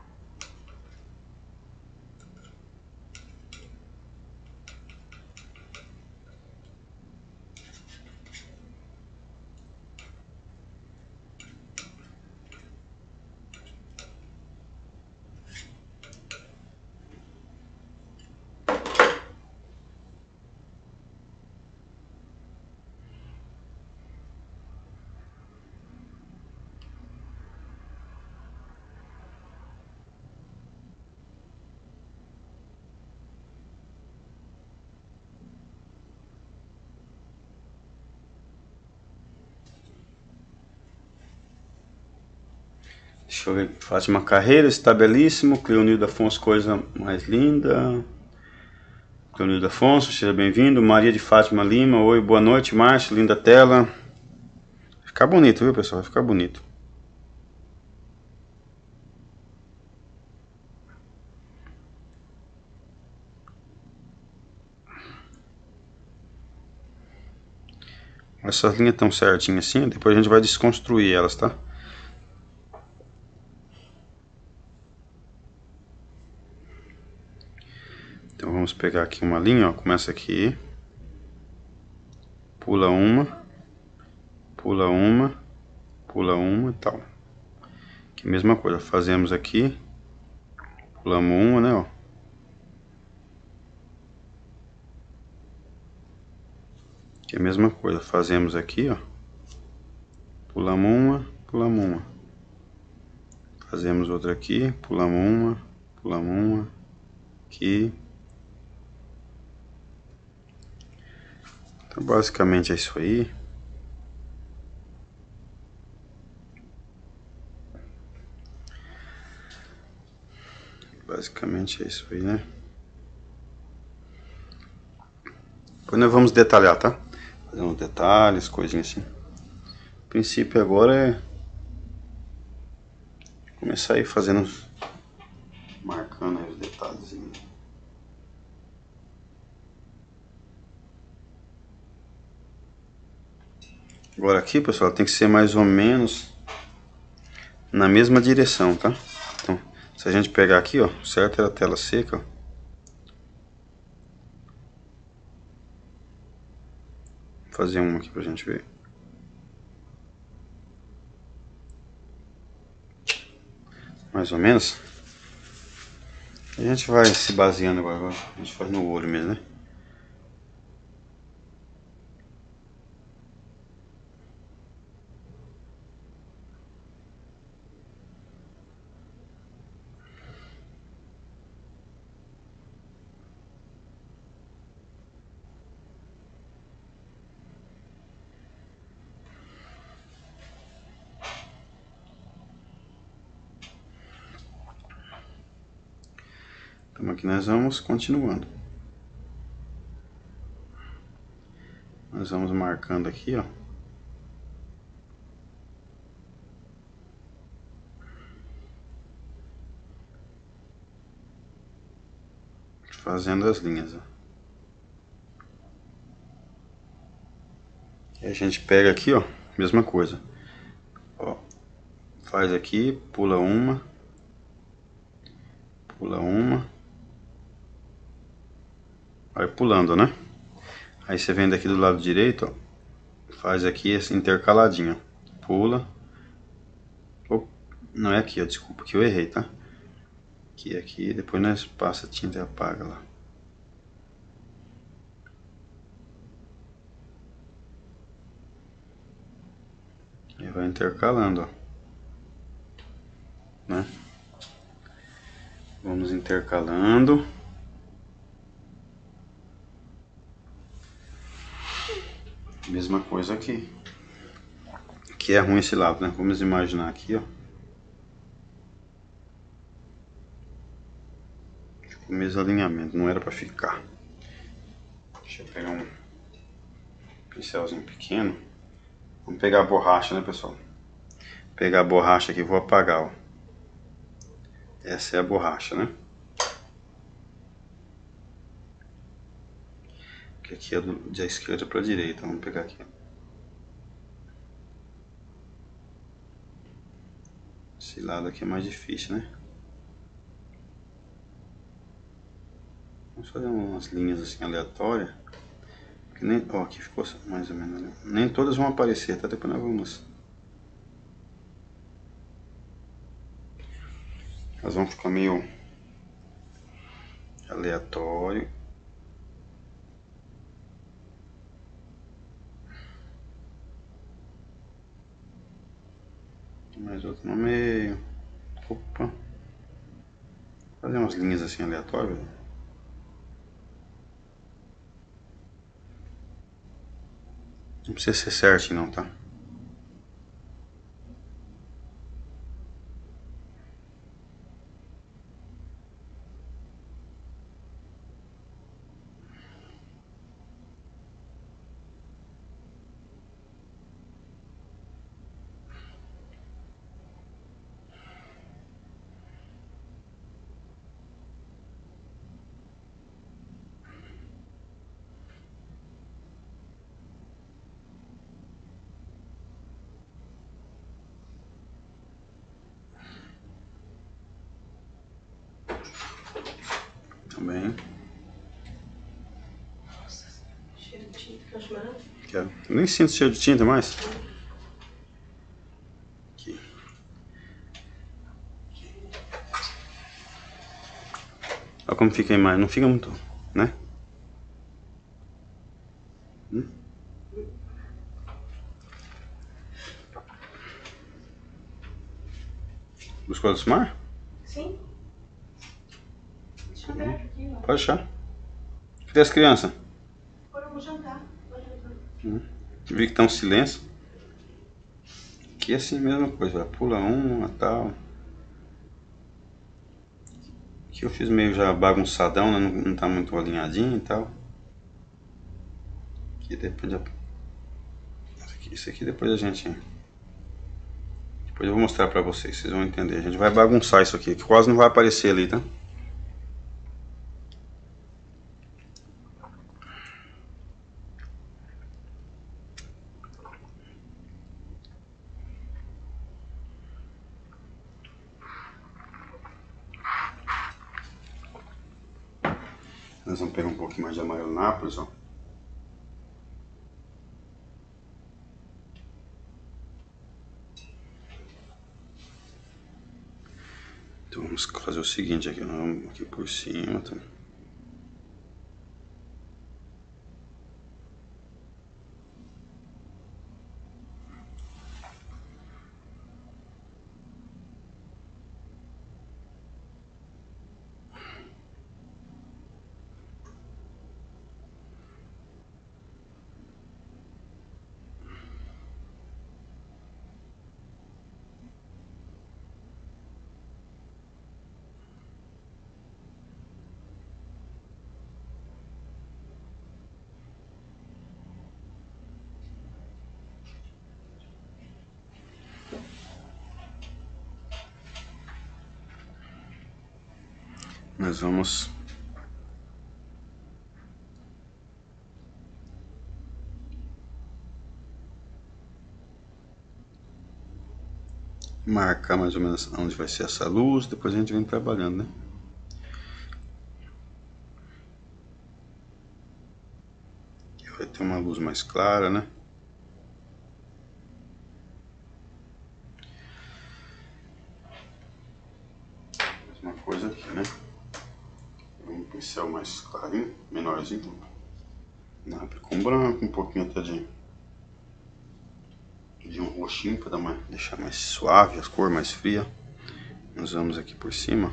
Deixa eu ver. Fátima Carreira, está belíssimo. Cleonildo Afonso, coisa mais linda. Cleonildo Afonso, seja bem-vindo. Maria de Fátima Lima, oi, boa noite, Márcio, linda tela. Ficar bonito, viu, pessoal? Vai ficar bonito. Essas linhas estão certinhas assim, depois a gente vai desconstruir elas, tá? Vamos pegar aqui uma linha, ó, começa aqui, pula uma, pula uma, pula uma e tal. Que mesma coisa, fazemos aqui, pulamos uma, né, ó. Que é a mesma coisa, fazemos aqui, ó. Pulamos uma, pulamos uma. Fazemos outra aqui, pulamos uma, pulamos uma, aqui, Então, basicamente é isso aí. Basicamente é isso aí, né? Depois nós vamos detalhar, tá? Fazer nos detalhes, coisinhas assim. O princípio agora é começar aí fazendo, marcando aí os detalhes. Agora aqui, pessoal, tem que ser mais ou menos na mesma direção, tá? Então, se a gente pegar aqui, ó, certo é a tela seca, ó. Fazer uma aqui pra gente ver. Mais ou menos. A gente vai se baseando agora, a gente faz no olho mesmo, né? Então aqui nós vamos continuando. Nós vamos marcando aqui, ó. Fazendo as linhas, ó. E a gente pega aqui, ó, mesma coisa. Ó, faz aqui, pula uma, pula uma, vai pulando, né? Aí você vem daqui do lado direito, ó, faz aqui esse intercaladinho, pula. Oh, não é aqui, ó, desculpa que eu errei, tá? Aqui, aqui, depois nós passa a tinta e apaga lá. E vai intercalando, ó. Né? Vamos intercalando. Mesma coisa aqui. Aqui é ruim esse lado, né? Vamos imaginar aqui, ó. Ficou o mesmo alinhamento, não era pra ficar. Deixa eu pegar um pincelzinho pequeno. Vamos pegar a borracha, né, pessoal? Pegar a borracha aqui, vou apagar, ó. Essa é a borracha, né? Que aqui é do, da esquerda para a direita. Vamos pegar aqui. Esse lado aqui é mais difícil, né? Vamos fazer umas linhas assim aleatórias. Que nem, ó, aqui ficou mais ou menos. Né? Nem todas vão aparecer, tá? Depois nós vamos. Elas vão ficar meio aleatório. Mais outro no meio. Opa. Fazer umas linhas assim aleatórias. Não precisa ser certinho não, tá? Também. Nossa, cheiro de tinta que eu acho maravilhoso. Quero. Nem sinto cheiro de tinta mais. Aqui. Olha como fica a imagem. Não fica muito, né? Hum? Buscou do mar? Sim. Deixa aberto aqui, ó. Pode achar. Cadê as crianças? Foram no jantar. Vai jantar. Que tá um silêncio. Aqui é assim mesma coisa, pula uma tal. Aqui eu fiz meio já bagunçadão, né? não, não tá muito alinhadinho e tal. Aqui depende. Isso aqui depois a gente... Depois eu vou mostrar pra vocês, vocês vão entender. A gente vai bagunçar isso aqui, que quase não vai aparecer ali, tá? Nós vamos pegar um pouquinho mais de amarelo nápoles, ó. Então vamos fazer o seguinte aqui, vamos aqui por cima, tá? Vamos marcar mais ou menos onde vai ser essa luz, depois a gente vem trabalhando, né? Aqui vai ter uma luz mais clara, né? Mesma coisa aqui, né? Um pincel mais clarinho, menorzinho. Abre com branco, um pouquinho até de, de um roxinho para deixar mais suave, as cores mais fria. Nós vamos aqui por cima.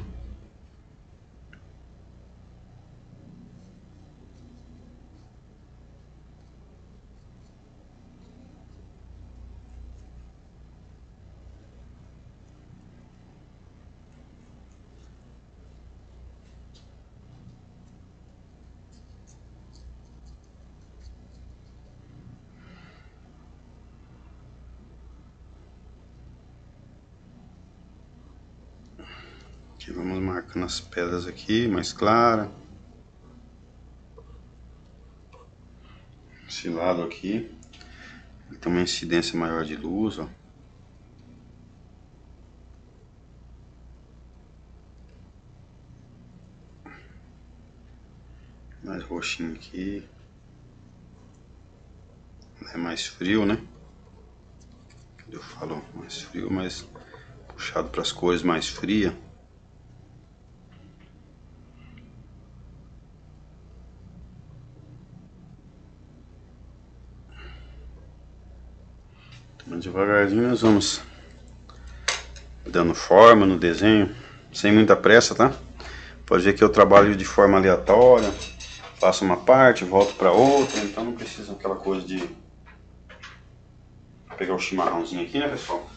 Aqui as pedras aqui, mais clara. Esse lado aqui, ele tem uma incidência maior de luz, ó. Mais roxinho aqui. É mais frio, né? Eu falo mais frio, mais puxado para as cores mais frias. Devagarzinho nós vamos dando forma no desenho, sem muita pressa, tá? Pode ver que eu trabalho de forma aleatória, faço uma parte, volto para outra, então não precisa aquela coisa de pegar o chimarrãozinho aqui, né, pessoal?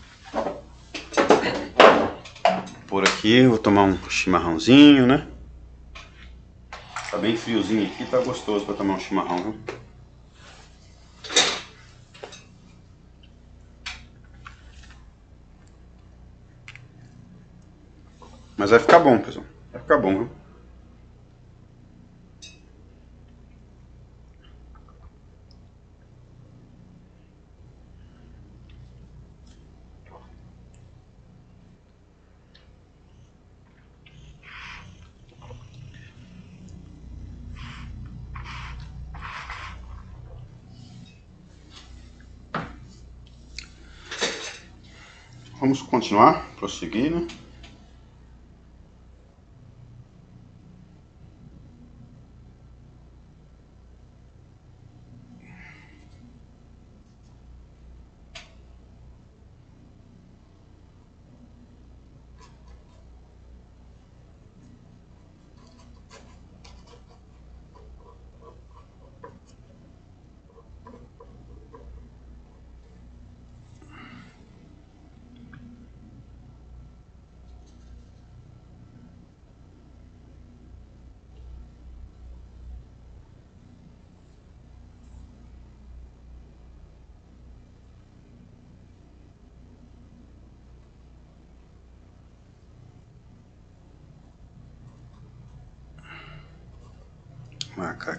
Por aqui, vou tomar um chimarrãozinho, né? Tá bem friozinho aqui, tá gostoso para tomar um chimarrão, viu? Mas vai ficar bom, pessoal. Vai ficar bom, viu? Vamos continuar, prosseguir, né?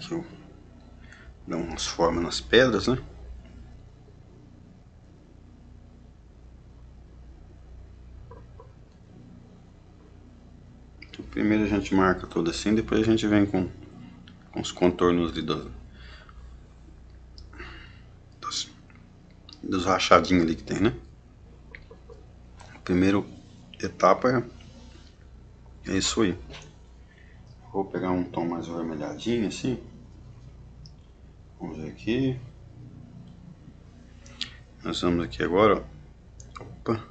Aqui o... Dar umas formas nas pedras, né? Então, primeiro a gente marca tudo assim, depois a gente vem com, com os contornos de, do, dos, dos rachadinhos ali que tem, né? Primeiro etapa é, é isso aí. Vou pegar um tom mais vermelhadinho assim. Vamos ver aqui. Nós aqui agora, ó. Opa.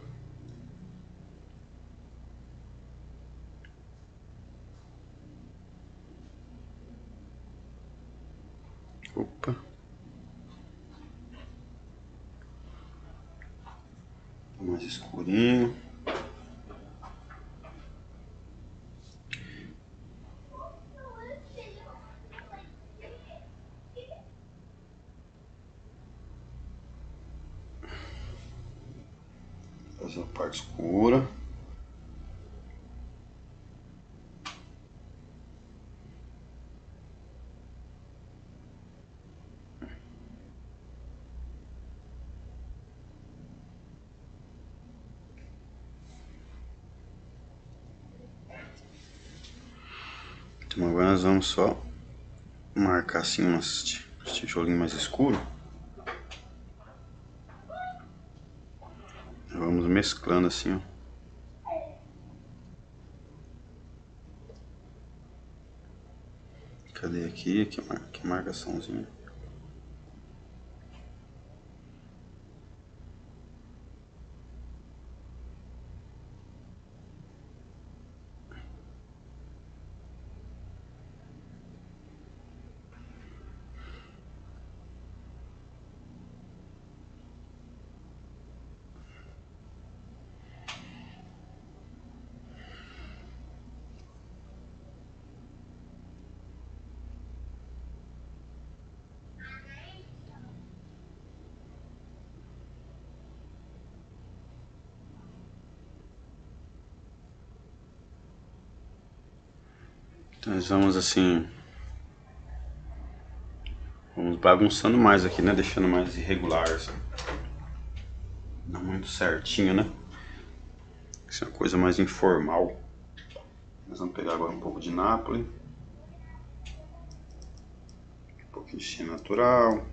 Opa. Mais escurinho. Fazer a parte escura. Então agora nós vamos só marcar assim umas tijolinhos mais escuros. Vamos mesclando assim, ó. Cadê aqui? Que, mar... que marcaçãozinha. Nós vamos assim. Vamos bagunçando mais aqui, né? Deixando mais irregular, assim. Não muito certinho, né? Isso é uma coisa mais informal. Nós vamos pegar agora um pouco de Nápoles. Um pouquinho de China natural.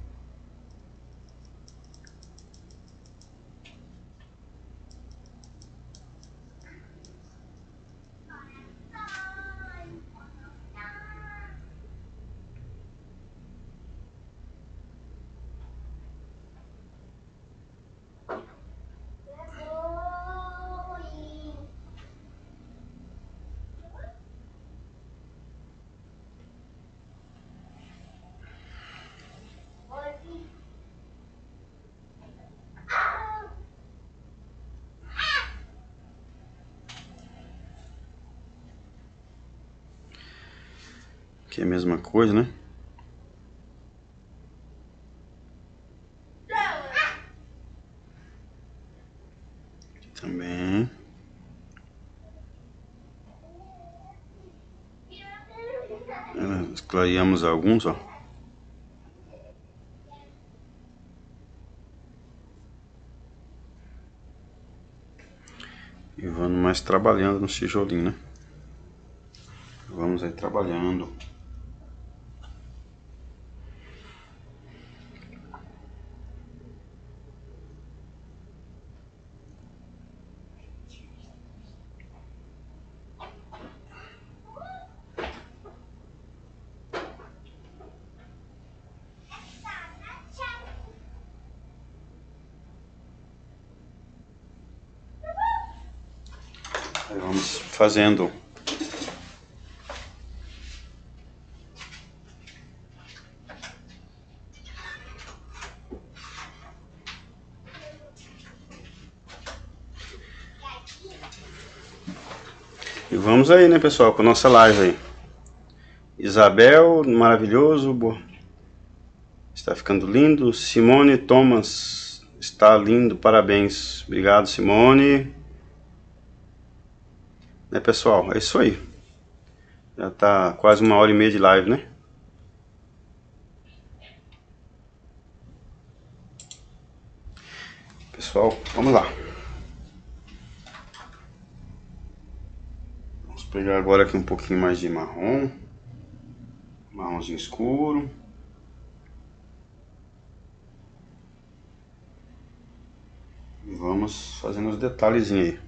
Aqui é a mesma coisa, né? Aqui também. Clareamos alguns, ó. E vamos mais trabalhando no tijolinho, né? Vamos aí trabalhando. Aí vamos fazendo E vamos aí, né, pessoal, com nossa live aí. Isabel, maravilhoso, boa. está ficando lindo. Simone Thomas, está lindo, parabéns. Obrigado, Simone pessoal? É isso aí. Já tá quase uma hora e meia de live, né? Pessoal, vamos lá. Vamos pegar agora aqui um pouquinho mais de marrom. Marronzinho escuro. E vamos fazendo os detalhezinhos aí.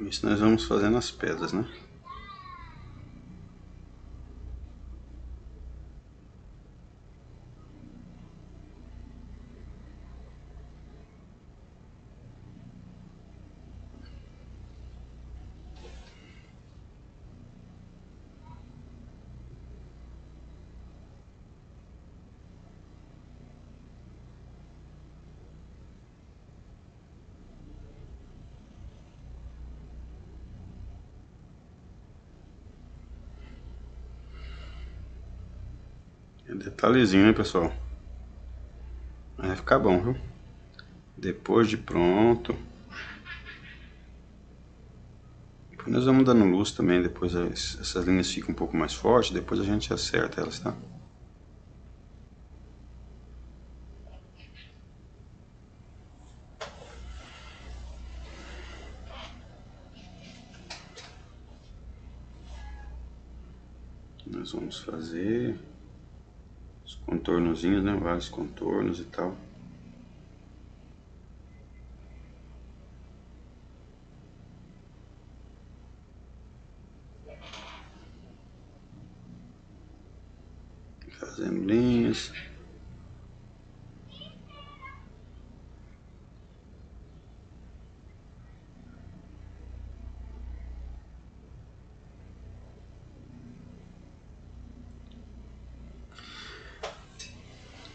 Isso nós vamos fazendo as pedras, né? É detalhezinho, né, pessoal? Vai ficar bom, viu? Depois de pronto. Depois nós vamos dando luz também, depois essas linhas ficam um pouco mais fortes, depois a gente acerta elas, tá? Nós vamos fazer contornozinhos, né? Vários contornos e tal. Fazendo linhas.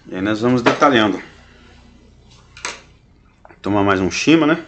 E aí nós vamos detalhando. Tomar mais um shima, né?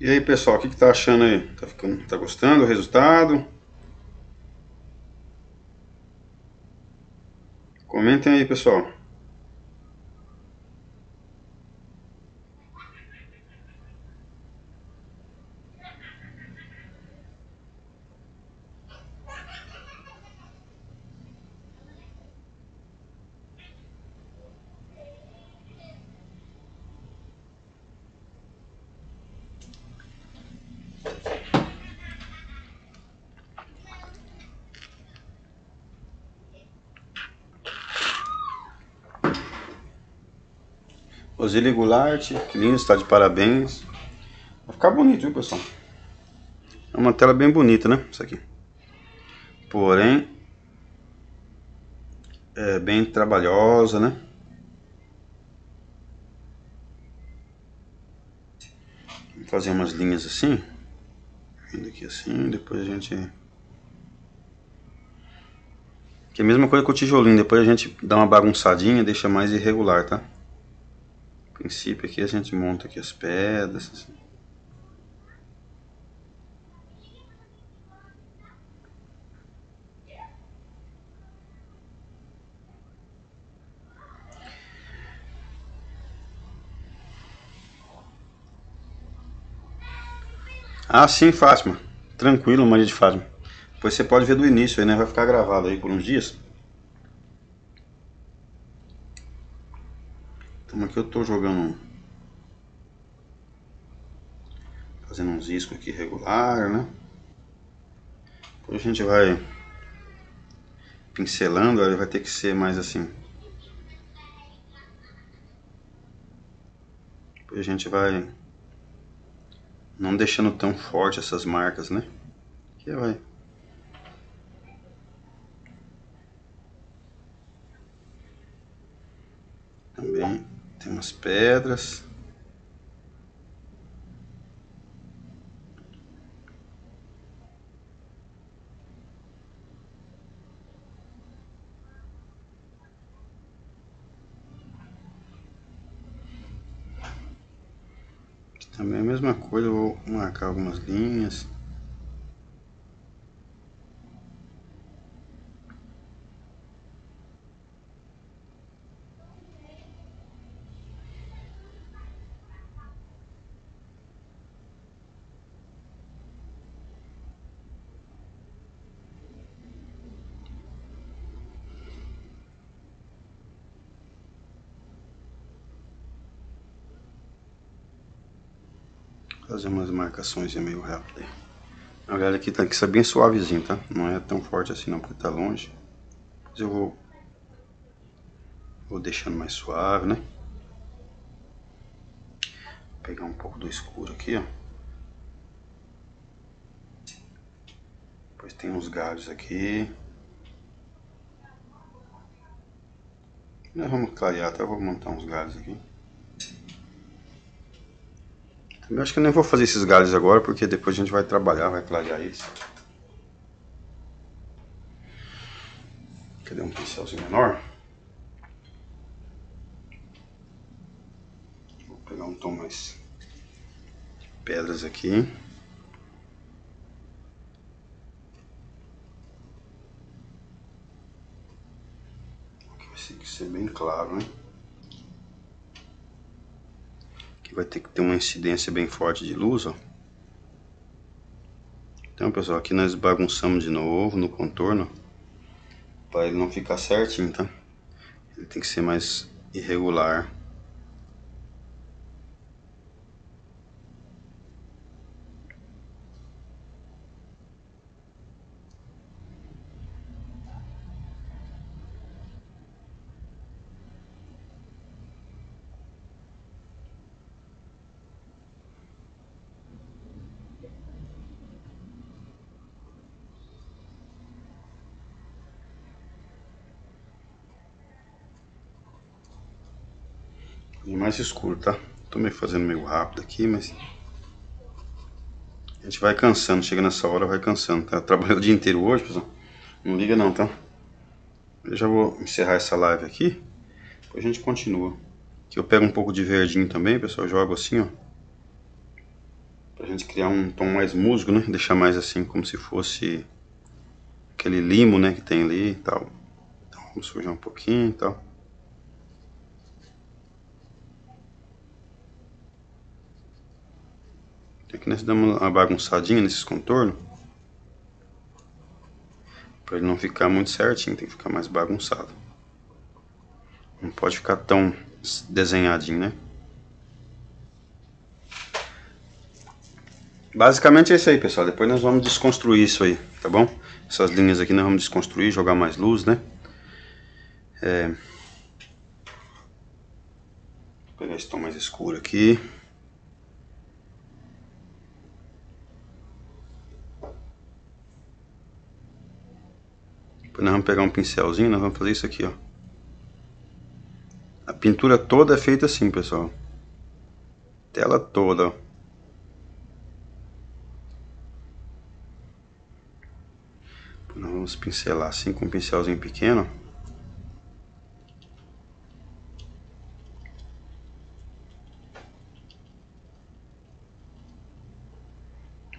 E aí pessoal, o que, que tá achando aí? Tá, ficando, tá gostando do resultado? Comentem aí pessoal. Osílio Goulart, que lindo, está de parabéns. Vai ficar bonito, viu, pessoal? É uma tela bem bonita, né? Isso aqui. Porém, é bem trabalhosa, né? Vou fazer umas linhas assim. Vindo aqui assim, depois a gente... Que é a mesma coisa com o tijolinho, depois a gente dá uma bagunçadinha, deixa mais irregular, tá? Princípio aqui a gente monta aqui as pedras. Assim. Ah, sim, Fátima. Tranquilo, Maria de Fátima. Depois você pode ver do início aí, né? Vai ficar gravado aí por uns dias. Aqui eu estou jogando fazendo uns riscos aqui regular, né? Depois a gente vai pincelando, ele vai ter que ser mais assim. Depois a gente vai não deixando tão forte essas marcas, né? Aqui vai também tem umas pedras. também é a mesma coisa, vou marcar algumas linhas. Fazer umas marcações meio rápido aí. Na verdade aqui tá que ser bem suavezinho, tá? Não é tão forte assim não, porque tá longe. Mas eu vou... Vou deixando mais suave, né? Vou pegar um pouco do escuro aqui, ó. Depois tem uns galhos aqui. Nós vamos clarear, até vou montar uns galhos aqui. Eu acho que eu nem vou fazer esses galhos agora, porque depois a gente vai trabalhar, vai clarear isso. Cadê um pincelzinho menor? Vou pegar um tom mais pedras aqui. Aqui vai ser bem claro, né? Vai ter que ter uma incidência bem forte de luz, ó. Então, pessoal, aqui nós bagunçamos de novo no contorno, para ele não ficar certinho, tá? Ele tem que ser mais irregular. E mais escuro, tá? Tô meio fazendo meio rápido aqui, mas... A gente vai cansando, chega nessa hora vai cansando, tá? Trabalhei o dia inteiro hoje, pessoal. Não liga não, tá? Eu já vou encerrar essa live aqui. Depois a gente continua. Aqui eu pego um pouco de verdinho também, pessoal. Jogo assim, ó. Pra gente criar um tom mais musgo, né? Deixar mais assim como se fosse aquele limo, né? Que tem ali e tal. Então vamos sujar um pouquinho e tal. Aqui nós damos uma bagunçadinha nesses contornos. Para ele não ficar muito certinho, tem que ficar mais bagunçado. Não pode ficar tão desenhadinho, né? Basicamente é isso aí, pessoal. Depois nós vamos desconstruir isso aí, tá bom? Essas linhas aqui nós vamos desconstruir, jogar mais luz, né? É... Vou pegar esse tom mais escuro aqui. Nós vamos pegar um pincelzinho, nós vamos fazer isso aqui, ó. A pintura toda é feita assim, pessoal. Tela toda, ó. Nós vamos pincelar assim com um pincelzinho pequeno.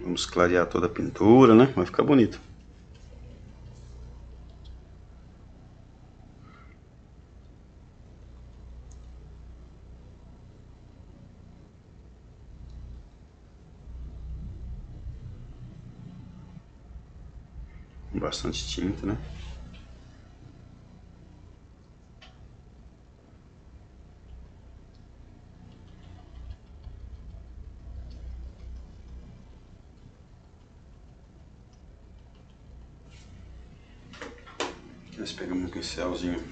Vamos clarear toda a pintura, né? Vai ficar bonito. Bastante tinta, né? Nós pegamos um pincelzinho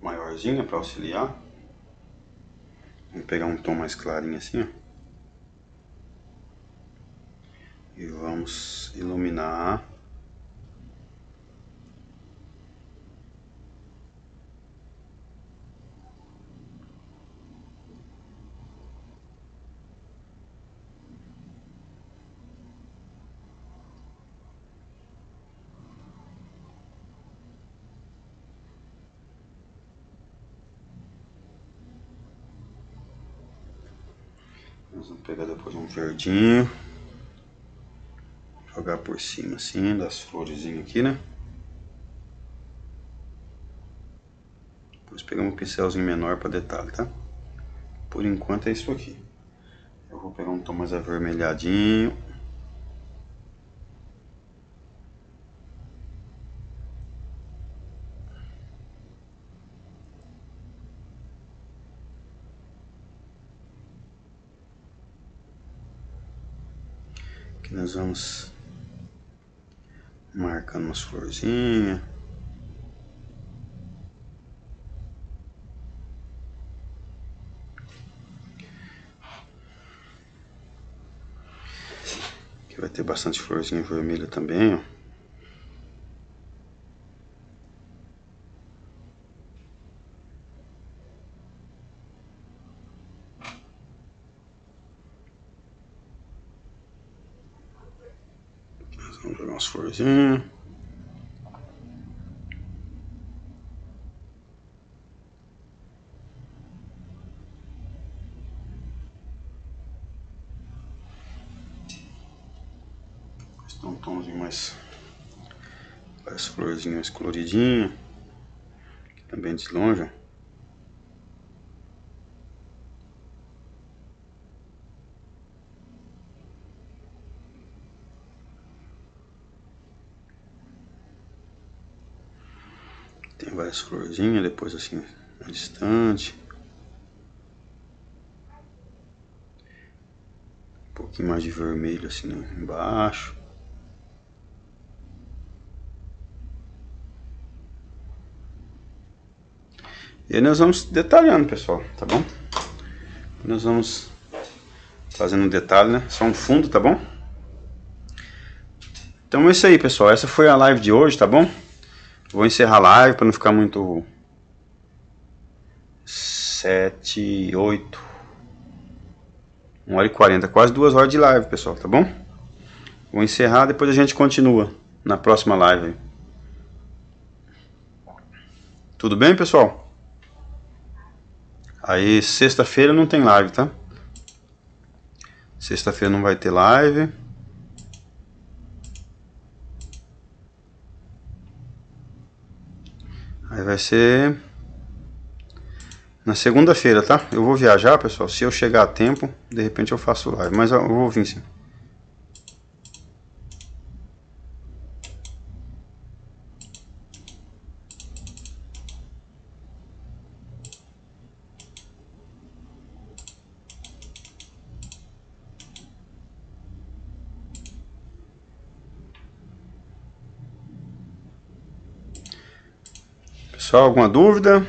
maiorzinho para auxiliar. Vamos pegar um tom mais clarinho assim, ó. E vamos iluminar Nós vamos pegar depois um verdinho. Jogar por cima assim, das florezinhas aqui, né? Depois pegamos um pincelzinho menor para detalhe, tá? Por enquanto é isso aqui. Eu vou pegar um tom mais avermelhadinho. Aqui vamos marcando umas florzinhas. Aqui vai ter bastante florzinha vermelha também, ó. Vamos jogar umas florzinhas. Dá um tomzinho mais. As florzinhas mais coloridinhas. Que também deslonja. Tem várias florzinhas, depois assim, mais distante. Um pouquinho mais de vermelho assim embaixo. E nós vamos detalhando, pessoal, tá bom? Nós vamos fazendo um detalhe, né? Só um fundo, tá bom? Então é isso aí, pessoal. Essa foi a live de hoje, tá bom? Vou encerrar a live para não ficar muito... 7, 8... 1 hora e 40, quase 2 horas de live, pessoal, tá bom? Vou encerrar, depois a gente continua na próxima live. Tudo bem, pessoal? Aí, sexta-feira não tem live, tá? Sexta-feira não vai ter live. Aí vai ser na segunda-feira, tá? Eu vou viajar, pessoal. Se eu chegar a tempo, de repente eu faço live. Mas eu vou vir sim. Pessoal, alguma dúvida?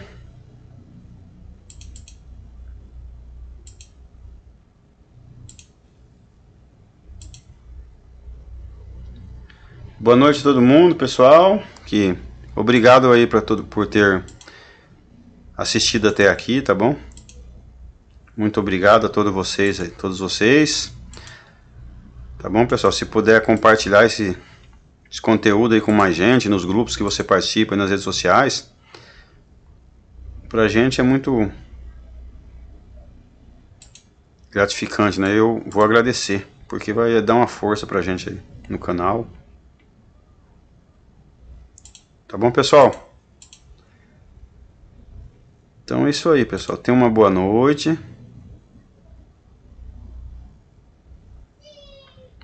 Boa noite a todo mundo, pessoal. Que obrigado aí para todo por ter assistido até aqui, tá bom? Muito obrigado a todos vocês, a todos vocês. Tá bom, pessoal? Se puder compartilhar esse, esse conteúdo aí com mais gente, nos grupos que você participa e nas redes sociais, pra gente é muito gratificante, né? Eu vou agradecer, porque vai dar uma força pra gente aí no canal. Tá bom, pessoal? Então é isso aí, pessoal. Tenha uma boa noite.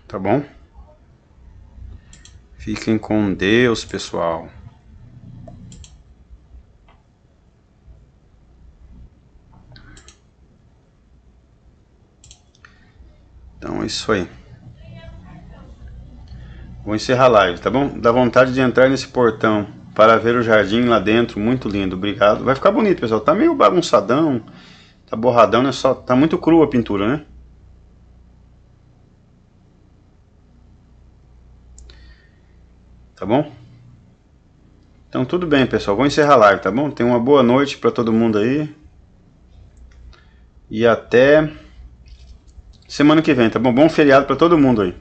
Tá bom? Fiquem com Deus, pessoal. Então é isso aí. Vou encerrar a live, tá bom? Dá vontade de entrar nesse portão para ver o jardim lá dentro, muito lindo, obrigado. Vai ficar bonito, pessoal. Tá meio bagunçadão, tá borradão, né? Só tá muito crua a pintura, né? Tá bom? Então tudo bem, pessoal. Vou encerrar a live, tá bom? Tenha uma boa noite para todo mundo aí. E até semana que vem, tá bom? Bom feriado para todo mundo aí.